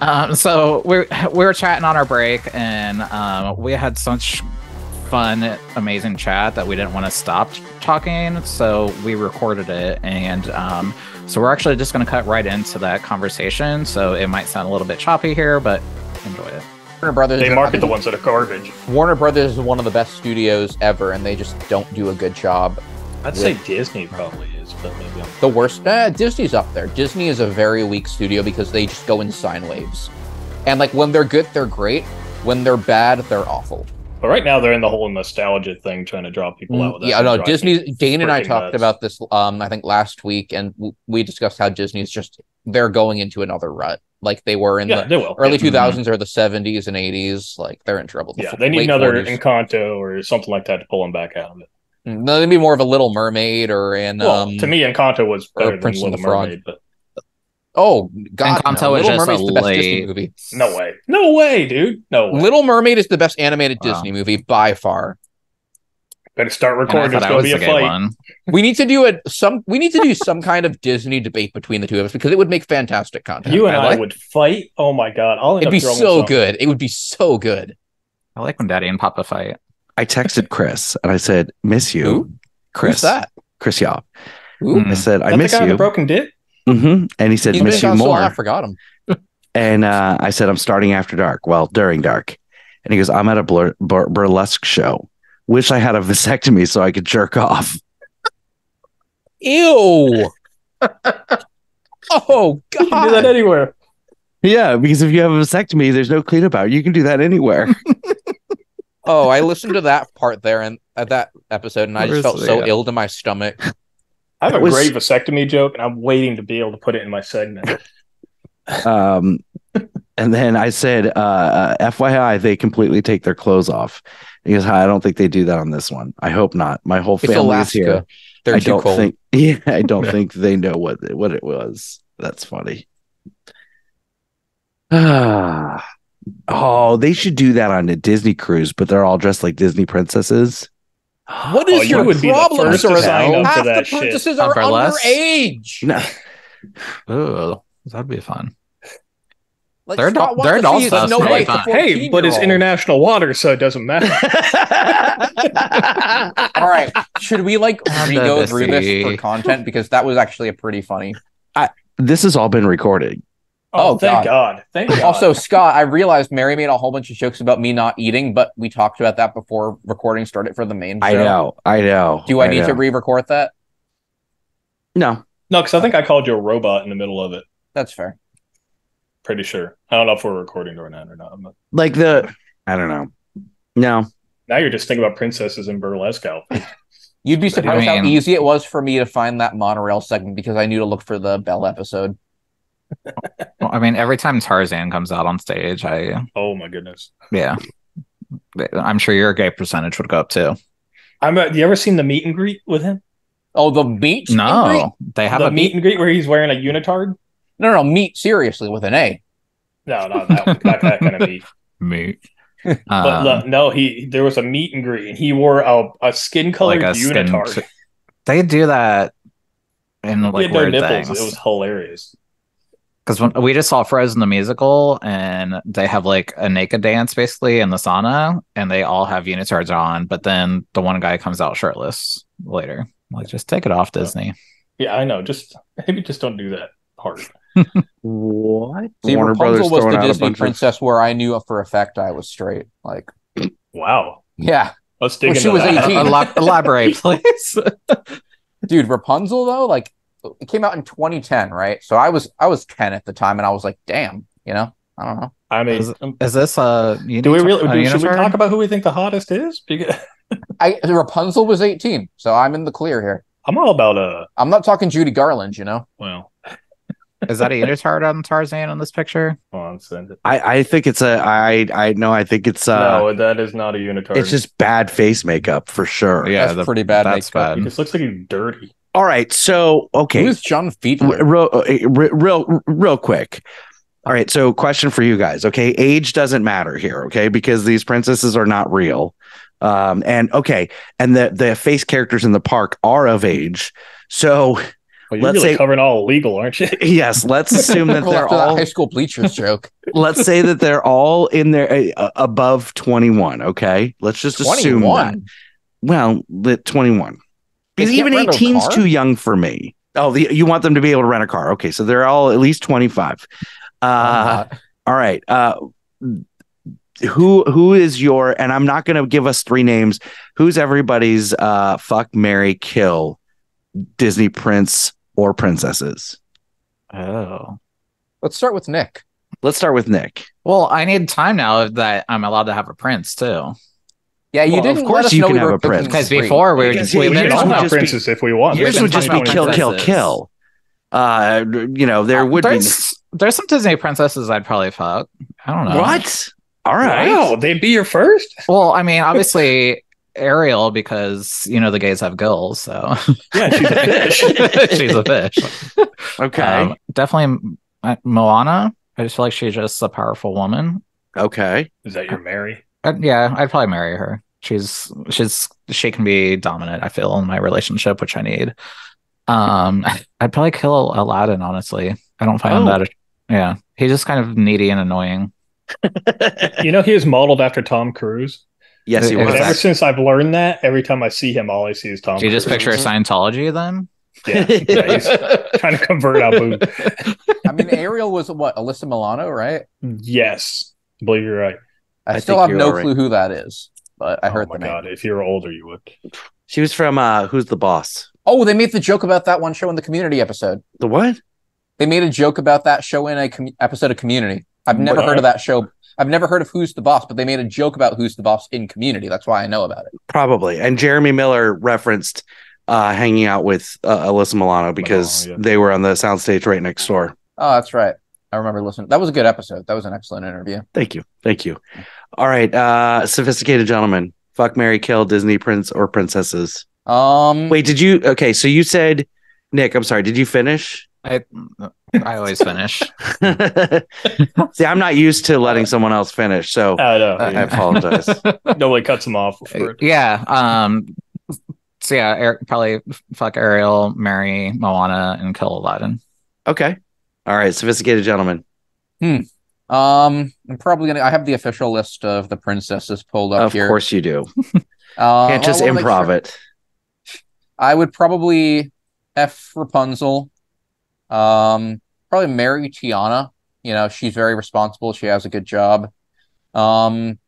Um, so we we were chatting on our break, and um, we had such fun, amazing chat that we didn't want to stop talking. So we recorded it, and um, so we're actually just going to cut right into that conversation. So it might sound a little bit choppy here, but enjoy it. Warner Brothers. They market the ones that are garbage. Warner Brothers is one of the best studios ever, and they just don't do a good job. I'd say Disney probably is, but maybe I'm. The worst. Uh, Disney's up there. Disney is a very weak studio because they just go in sine waves. And like when they're good, they're great. When they're bad, they're awful. But right now they're in the whole nostalgia thing, trying to draw people out. With Mm, yeah, no. Drives Disney. Dane and I talked nuts. about this. Um, I think last week, and w- we discussed how Disney's just they're going into another rut, like they were in Yeah, the they will. early Yeah. two thousands or the seventies and eighties. Like they're in trouble. The Yeah, f- they need another 40s. Encanto or something like that to pull them back out of it. No, they'd be more of a Little Mermaid or in. Well, um, to me, Encanto was better than Prince and Little the Frog. Mermaid, but Oh God, Encanto no. is Little just Mermaid's a the best Disney movie. no way, no way, dude, no way. Little Mermaid is the best animated Wow. Disney movie by far. Better start recording. thought There's I gonna be a gay fight. one. We need to do it some. We need to do some kind of Disney debate between the two of us because it would make fantastic content. You and I, like- would fight. Oh my god, I'll It'd be so something. good. It would be so good. I like when Daddy and Papa fight. I texted Chris and I said, "Miss you, Who? Chris." Who's that? Chris Yaw. Ooh. I said, "I Is that miss the guy you." the broken dick? hmm And he said, He's "Miss you gone so I more." forgot him. And uh, I said, I'm starting after dark. Well, during dark. And he goes, I'm at a blur- bur- burlesque show. Wish I had a vasectomy so I could jerk off. Ew. oh God. You can do that God. anywhere. Yeah, because if you have a vasectomy, there's no cleanup out. You can do that anywhere. Oh, I listened to that part there and at that episode, and I just felt so yeah. ill to my stomach. I have a was- great vasectomy joke, and I'm waiting to be able to put it in my segment. um, and then I said, uh, uh, FYI, they completely take their clothes off. He goes, I don't think they do that on this one. I hope not. My whole It's family is here. They're I too don't cold. think. Yeah, I don't think they know what what it was. That's funny. Ah, oh, they should do that on a Disney cruise, but they're all dressed like Disney princesses. What is Oh, is you your the problem, sir? sign up for Half the that shit. princesses On are underage. No, Ooh, that'd be fun. Like, They're Scott adult- they're to adult see stuff, Snow so White, fine. the hey, but it's international water, so it doesn't matter. All right, should we like re go through this for content because that was actually a pretty funny. this has all been recorded. Oh, Oh, thank God. Thank God. Also, Scott, I realized Mary made a whole bunch of jokes about me not eating, but we talked about that before recording started for the main show. I know, I know. Do I need know. to re-record that? No, no, because I think I called you a robot in the middle of it. That's fair. Pretty sure. I don't know if we're recording or not or not. but like the I don't know. No, now you're just thinking about princesses in burlesque outfits. You'd be surprised how mean- easy it was for me to find that monorail segment because I knew to look for the Bell episode. Well, I mean, every time Tarzan comes out on stage, I Oh my goodness. yeah, I'm sure your gay percentage would go up too. I'm. Uh, you ever seen the meet and greet with him? Oh, the meat? and greet? No, they have the a meet and greet where he's wearing a unitard? No, no, no meat seriously with an A. No, not that, one, not that kind of meet. meat. But Um, look, no, he there was a meet and greet, and he wore a, a skin colored like a skin. unitard. They do that in he like had no weird nipples. things. It was hilarious. because when we just saw Frozen the musical, and they have like a naked dance basically in the sauna, and they all have unitards on, but then the one guy comes out shirtless later. Like, just take it off, Disney. Yeah, I know. Just maybe just don't do that part. What? See, Warner Brothers Rapunzel was the Disney bunch of- princess where I knew for a fact I was straight. Like, Wow. yeah, Let's dig Well, she was that. 18. Elab- elaborate, please. dude, Rapunzel though, like, it came out in 2010, right? So I was I was 10 at the time, and I was like, damn, you know, I don't know. I mean, Is, is this uh? do we really? Do, should we talk about who we think the hottest is? Because I Rapunzel was 18, so I'm in the clear here. I'm all about uh. I'm not talking Judy Garland, you know. Well, Is that a unitard on Tarzan on this picture? hold on, send it. I I think it's a I I know I think it's uh no, that is not a unitard. it's just bad face makeup for sure. Yeah, That's the- pretty bad That's makeup. He bad. just looks like he's dirty. All right, so okay, Who's John R- Fiedler? real, uh, real, real quick. All right, so question for you guys. Okay, age doesn't matter here. Okay, because these princesses are not real. Um, and okay, and the the face characters in the park are of age. So Well, you're Let's really say- covering all illegal, aren't you? yes, let's assume that they're all. high school bleachers joke. Let's say that they're all in their uh, above twenty one. Okay, let's just assume that. 21. Well, the twenty one. Because even rent a 18's too young for me. Oh, the, you want them to be able to rent a car. Okay, so they're all at least 25. Uh, all right. Uh, who who is your and I'm not going to give us three names. Who's everybody's uh fuck Mary kill Disney prince or princesses? Oh, Let's start with Nick. Let's start with Nick. Well, I need time now that I'm allowed to have a prince too. Yeah, you Well, didn't. of course let us you know can we have were a prince. Because before we were Because just we you- We were can all would have just be- if we want. Yours been would just be kill, kill, kill. Uh, you know, there would be there's there's some Disney princesses I'd probably fuck. I don't know what? All right. Wow, they'd be your first. Well, I mean, obviously Ariel because you know the gays have gills, so Yeah, she's a fish. she's a fish. Okay. Um, definitely uh, Moana. I just feel like she's just a powerful woman. okay. Is that your Mary? Uh, yeah, I'd probably marry her. She's she's she can be dominant. I feel in my relationship, which I need. Um, I'd probably kill Aladdin. Honestly, I don't find him Oh. that. Yeah, he's just kind of needy and annoying. You know, he is modeled after Tom Cruise. Yes, he was. Exactly. ever since I've learned that, every time I see him, all I see is Tom. Do you just Cruise. picture Scientology then? Yeah, yeah, he's trying to convert Abu. I mean, Ariel was what Alyssa Milano, right? Yes, I believe you're right. I, I still have no are right. clue who that is, but I heard oh my the name. god, if you were older, you would. She was from uh Who's the Boss? Oh, they made the joke about that one show in the Community episode. The what? They made a joke about that show in a com- episode of Community. I've never What? heard of that show. I've never heard of Who's the Boss, but they made a joke about Who's the Boss in Community. That's why I know about it. Probably. And Jeremy Miller referenced uh hanging out with uh, Alyssa Milano because Milano, yeah. they were on the soundstage right next door. Oh, that's right. I remember listening. That was a good episode. That was an excellent interview. Thank you. Thank you. All right. Uh sophisticated gentlemen. Fuck Mary Kill Disney Prince or Princesses. Um, Wait, did you okay, so you said Nick, I'm sorry, did you finish? I I always finish. See, I'm not used to letting someone else finish, so I know. I apologize. Nobody cuts him off. For, yeah. Um. So yeah, Ar- probably fuck Ariel, marry Moana, and kill Aladdin. Okay. All right, sophisticated gentlemen. um, I'm probably gonna. I have the official list of the princesses pulled up Of here. course you do. Uh, Can't just I improv sure- it. I would probably F Rapunzel. Um, probably marry Tiana. You know, she's very responsible. She has a good job. Um,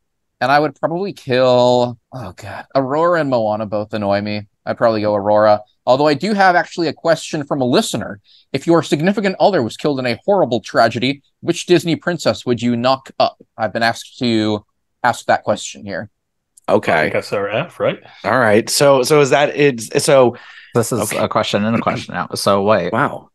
and I would probably kill. Oh God, Aurora and Moana both annoy me. I'd probably go Aurora. Although I do have actually a question from a listener. If your significant other was killed in a horrible tragedy, which Disney princess would you knock up? I've been asked to ask that question here. I Okay. think that's our F, right? All right. So so is that it's so This is Okay. a question and a question now. So wait, wow.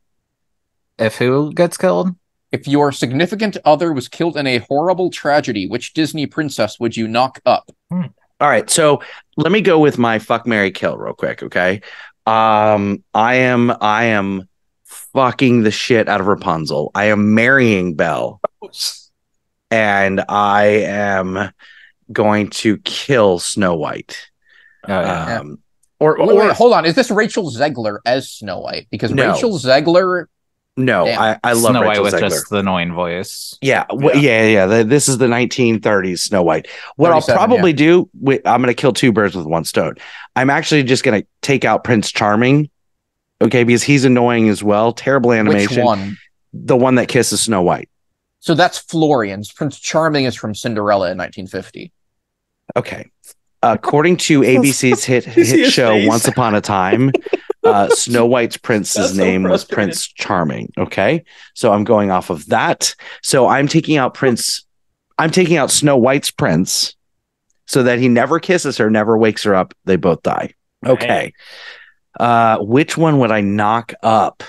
If who gets killed? If your significant other was killed in a horrible tragedy, which Disney princess would you knock up? All right. So let me go with my fuck Mary Kill real quick, okay? Um I am I am fucking the shit out of Rapunzel. I am marrying Belle and I am going to kill Snow White. Oh, yeah. Um or Wait, or wait, hold on. Is this Rachel Zegler as Snow White? Because No. Rachel Zegler, no, Damn. I I love Snow White Rachel with Zegler. just the annoying voice. Yeah, wh- yeah, yeah. The- This is the 1930s Snow White. What I'll 37, probably do, wi- I'm going to kill two birds with one stone. I'm actually just going to take out Prince Charming, okay, because he's annoying as well. Terrible animation. which animation. one? The one that kisses Snow White. So that's Florian's. Prince Charming is from Cinderella in 1950. Okay. According to ABC's hit hit show face? Once Upon a Time, uh, Snow White's prince's That's so name was. Prince Charming. Okay, so I'm going off of that. So I'm taking out Prince. I'm taking out Snow White's prince, so that he never kisses her, never wakes her up. They both die. Okay. Uh, which one would I knock up?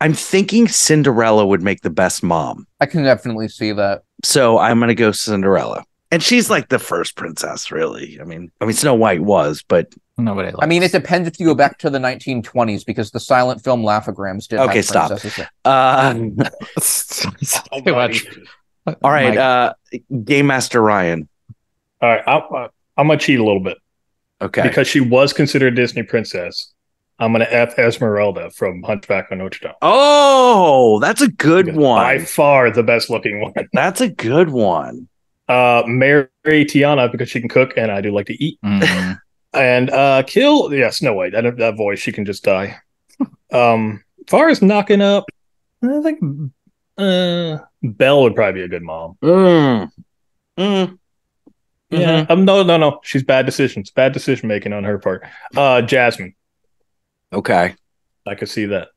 I'm thinking Cinderella would make the best mom. I can definitely see that. So I'm gonna go Cinderella. And she's like the first princess, really. I mean, I mean Snow White was, but Nobody. Likes. I mean, it depends if you go back to the 1920s because the silent film Laugh-O-Grams did. Okay, have stop. uh too much. all right, Mike, uh Game Master Ryan. All right, I'm, uh, I'm gonna cheat a little bit Okay. because she was considered a Disney princess. I'm gonna F Esmeralda from Hunchback of Notre Dame. oh, that's a good one. By far the best looking one. That's a good one. Uh, marry Tiana because she can cook and I do like to eat. mm, And uh, kill yes, no way. That that voice she can just die. um, far as knocking up, I think uh Belle would probably be a good mom. Mm. Mm. Yeah. Um. No. No. No. She's bad decisions. Bad decision making on her part. Uh. Jasmine. Okay. I could see that.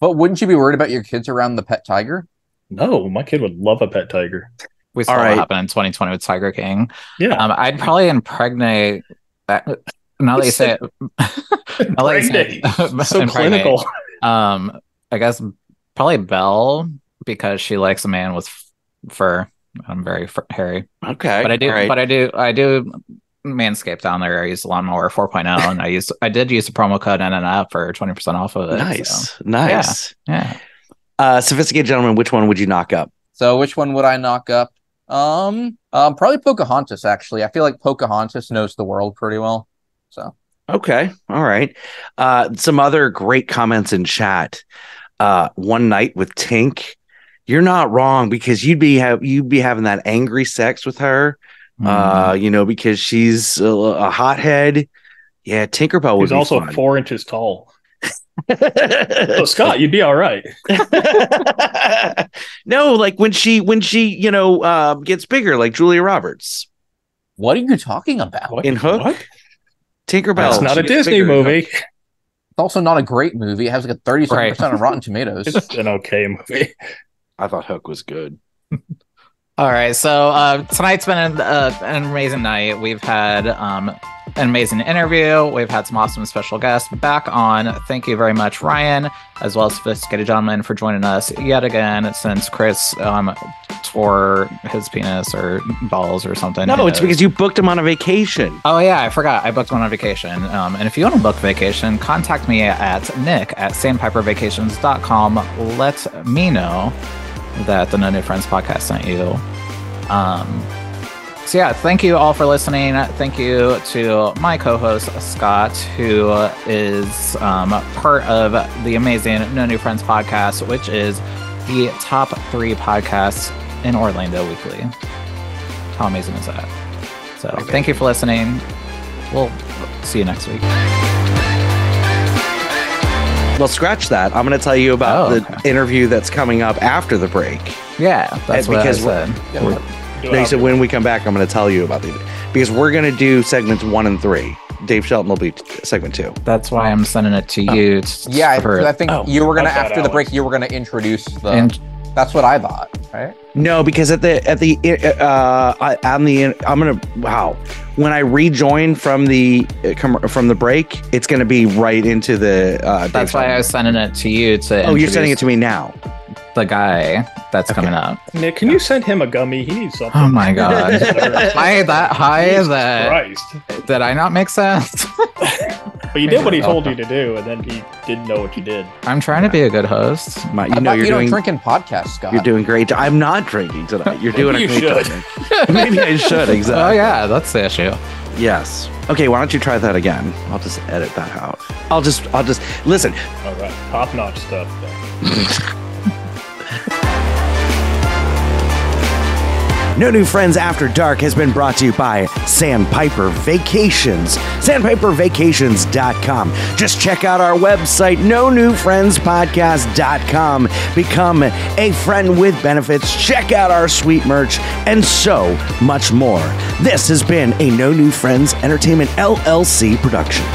But wouldn't you be worried about your kids around the pet tiger? No, my kid would love a pet tiger. We saw All what happened in 2020 with Tiger King. Yeah. Um, I'd probably impregnate that. Now that you say it, now that you say it, so impregnate, clinical. Um, I guess probably Belle because she likes a man with fur. I'm very fur- hairy, Okay. but I do, all right. but I do, I do Manscaped down there. I use Lawnmower 4.0, and I use, I did use a promo code NNF for 20 percent off of it. nice. so, Nice. yeah. Uh, sophisticated gentleman, which one would you knock up? So which one would I knock up? Um, um, probably Pocahontas. Actually, I feel like Pocahontas knows the world pretty well. So Okay. All right. Uh, some other great comments in chat. Uh, one night with Tink. You're not wrong because you'd be have you'd be having that angry sex with her. Mm. Uh, you know, because she's a, a hothead. Yeah, Tinkerbell would He's be also fun. four inches tall. So Scott, you'd be all right. no, like when she when she you know uh, gets bigger, like Julia Roberts what are you talking about? What? in Hook. What? Tinkerbell. That's not she a Disney bigger in Hook. movie. It's also not a great movie. It has like a thirty-seven percent on Rotten Tomatoes. It's an okay movie. I thought Hook was good. All right, so uh, tonight's been an, uh, an amazing night. We've had um, an amazing interview. We've had some awesome special guests back on. Thank you very much, Ryan, as well as Sophisticated Gentleman, for joining us yet again since Chris um, tore his penis or balls or something. No, it's because you booked him on a vacation. Oh yeah, I forgot. I booked one on a vacation. Um, and if you want to book vacation, contact me at nick at sandpipervacations.com. Let me know that the No New Friends podcast sent you. Um, so yeah, thank you all for listening. Thank you to my co-host Scott, who is um, part of the amazing No New Friends podcast, which is the top three podcasts in Orlando weekly. How amazing is that? So thank you for listening. We'll see you next week. Well, scratch that. I'm going to tell you about Oh, the interview that's coming up after the break. Yeah, that's And what I because said. They said when we come back, I'm going to tell you about the because we're going to do segments one and three. Dave Shelton will be t- segment two. That's why I'm sending it to you. t- Yeah, I, for- I think Oh, you were gonna fuck that, after the break. You were gonna introduce the. and that's what I thought, right? No, because at the at the uh I- on the I'm gonna wow when I rejoin from the uh, from the break, it's gonna be right into the. uh that's why I Shelton. was sending it to you to. Oh, you're sending it to me now. The guy that's coming up. Nick, can you send him a gummy? He needs oh something. Oh my god, am I that high Jesus that Christ. did I not make sense? But you did what he told you to do, and then he didn't know what you did. I'm trying to be a good host. My, I you know thought you're you doing drink in podcasts, Scott. you're doing great. I'm not drinking tonight. You're doing Maybe a you great should. job. Maybe I should. Oh, exactly. Oh yeah, that's the issue. Yes. Okay. Why don't you try that again? I'll just edit that out. I'll just I'll just listen. All right, top notch stuff. No New Friends After Dark has been brought to you by Sandpiper Vacations. SandpiperVacations.com. Just check out our website, no new friends podcast.com. Become a friend with benefits. Check out our sweet merch and so much more. This has been a No New Friends Entertainment LLC production.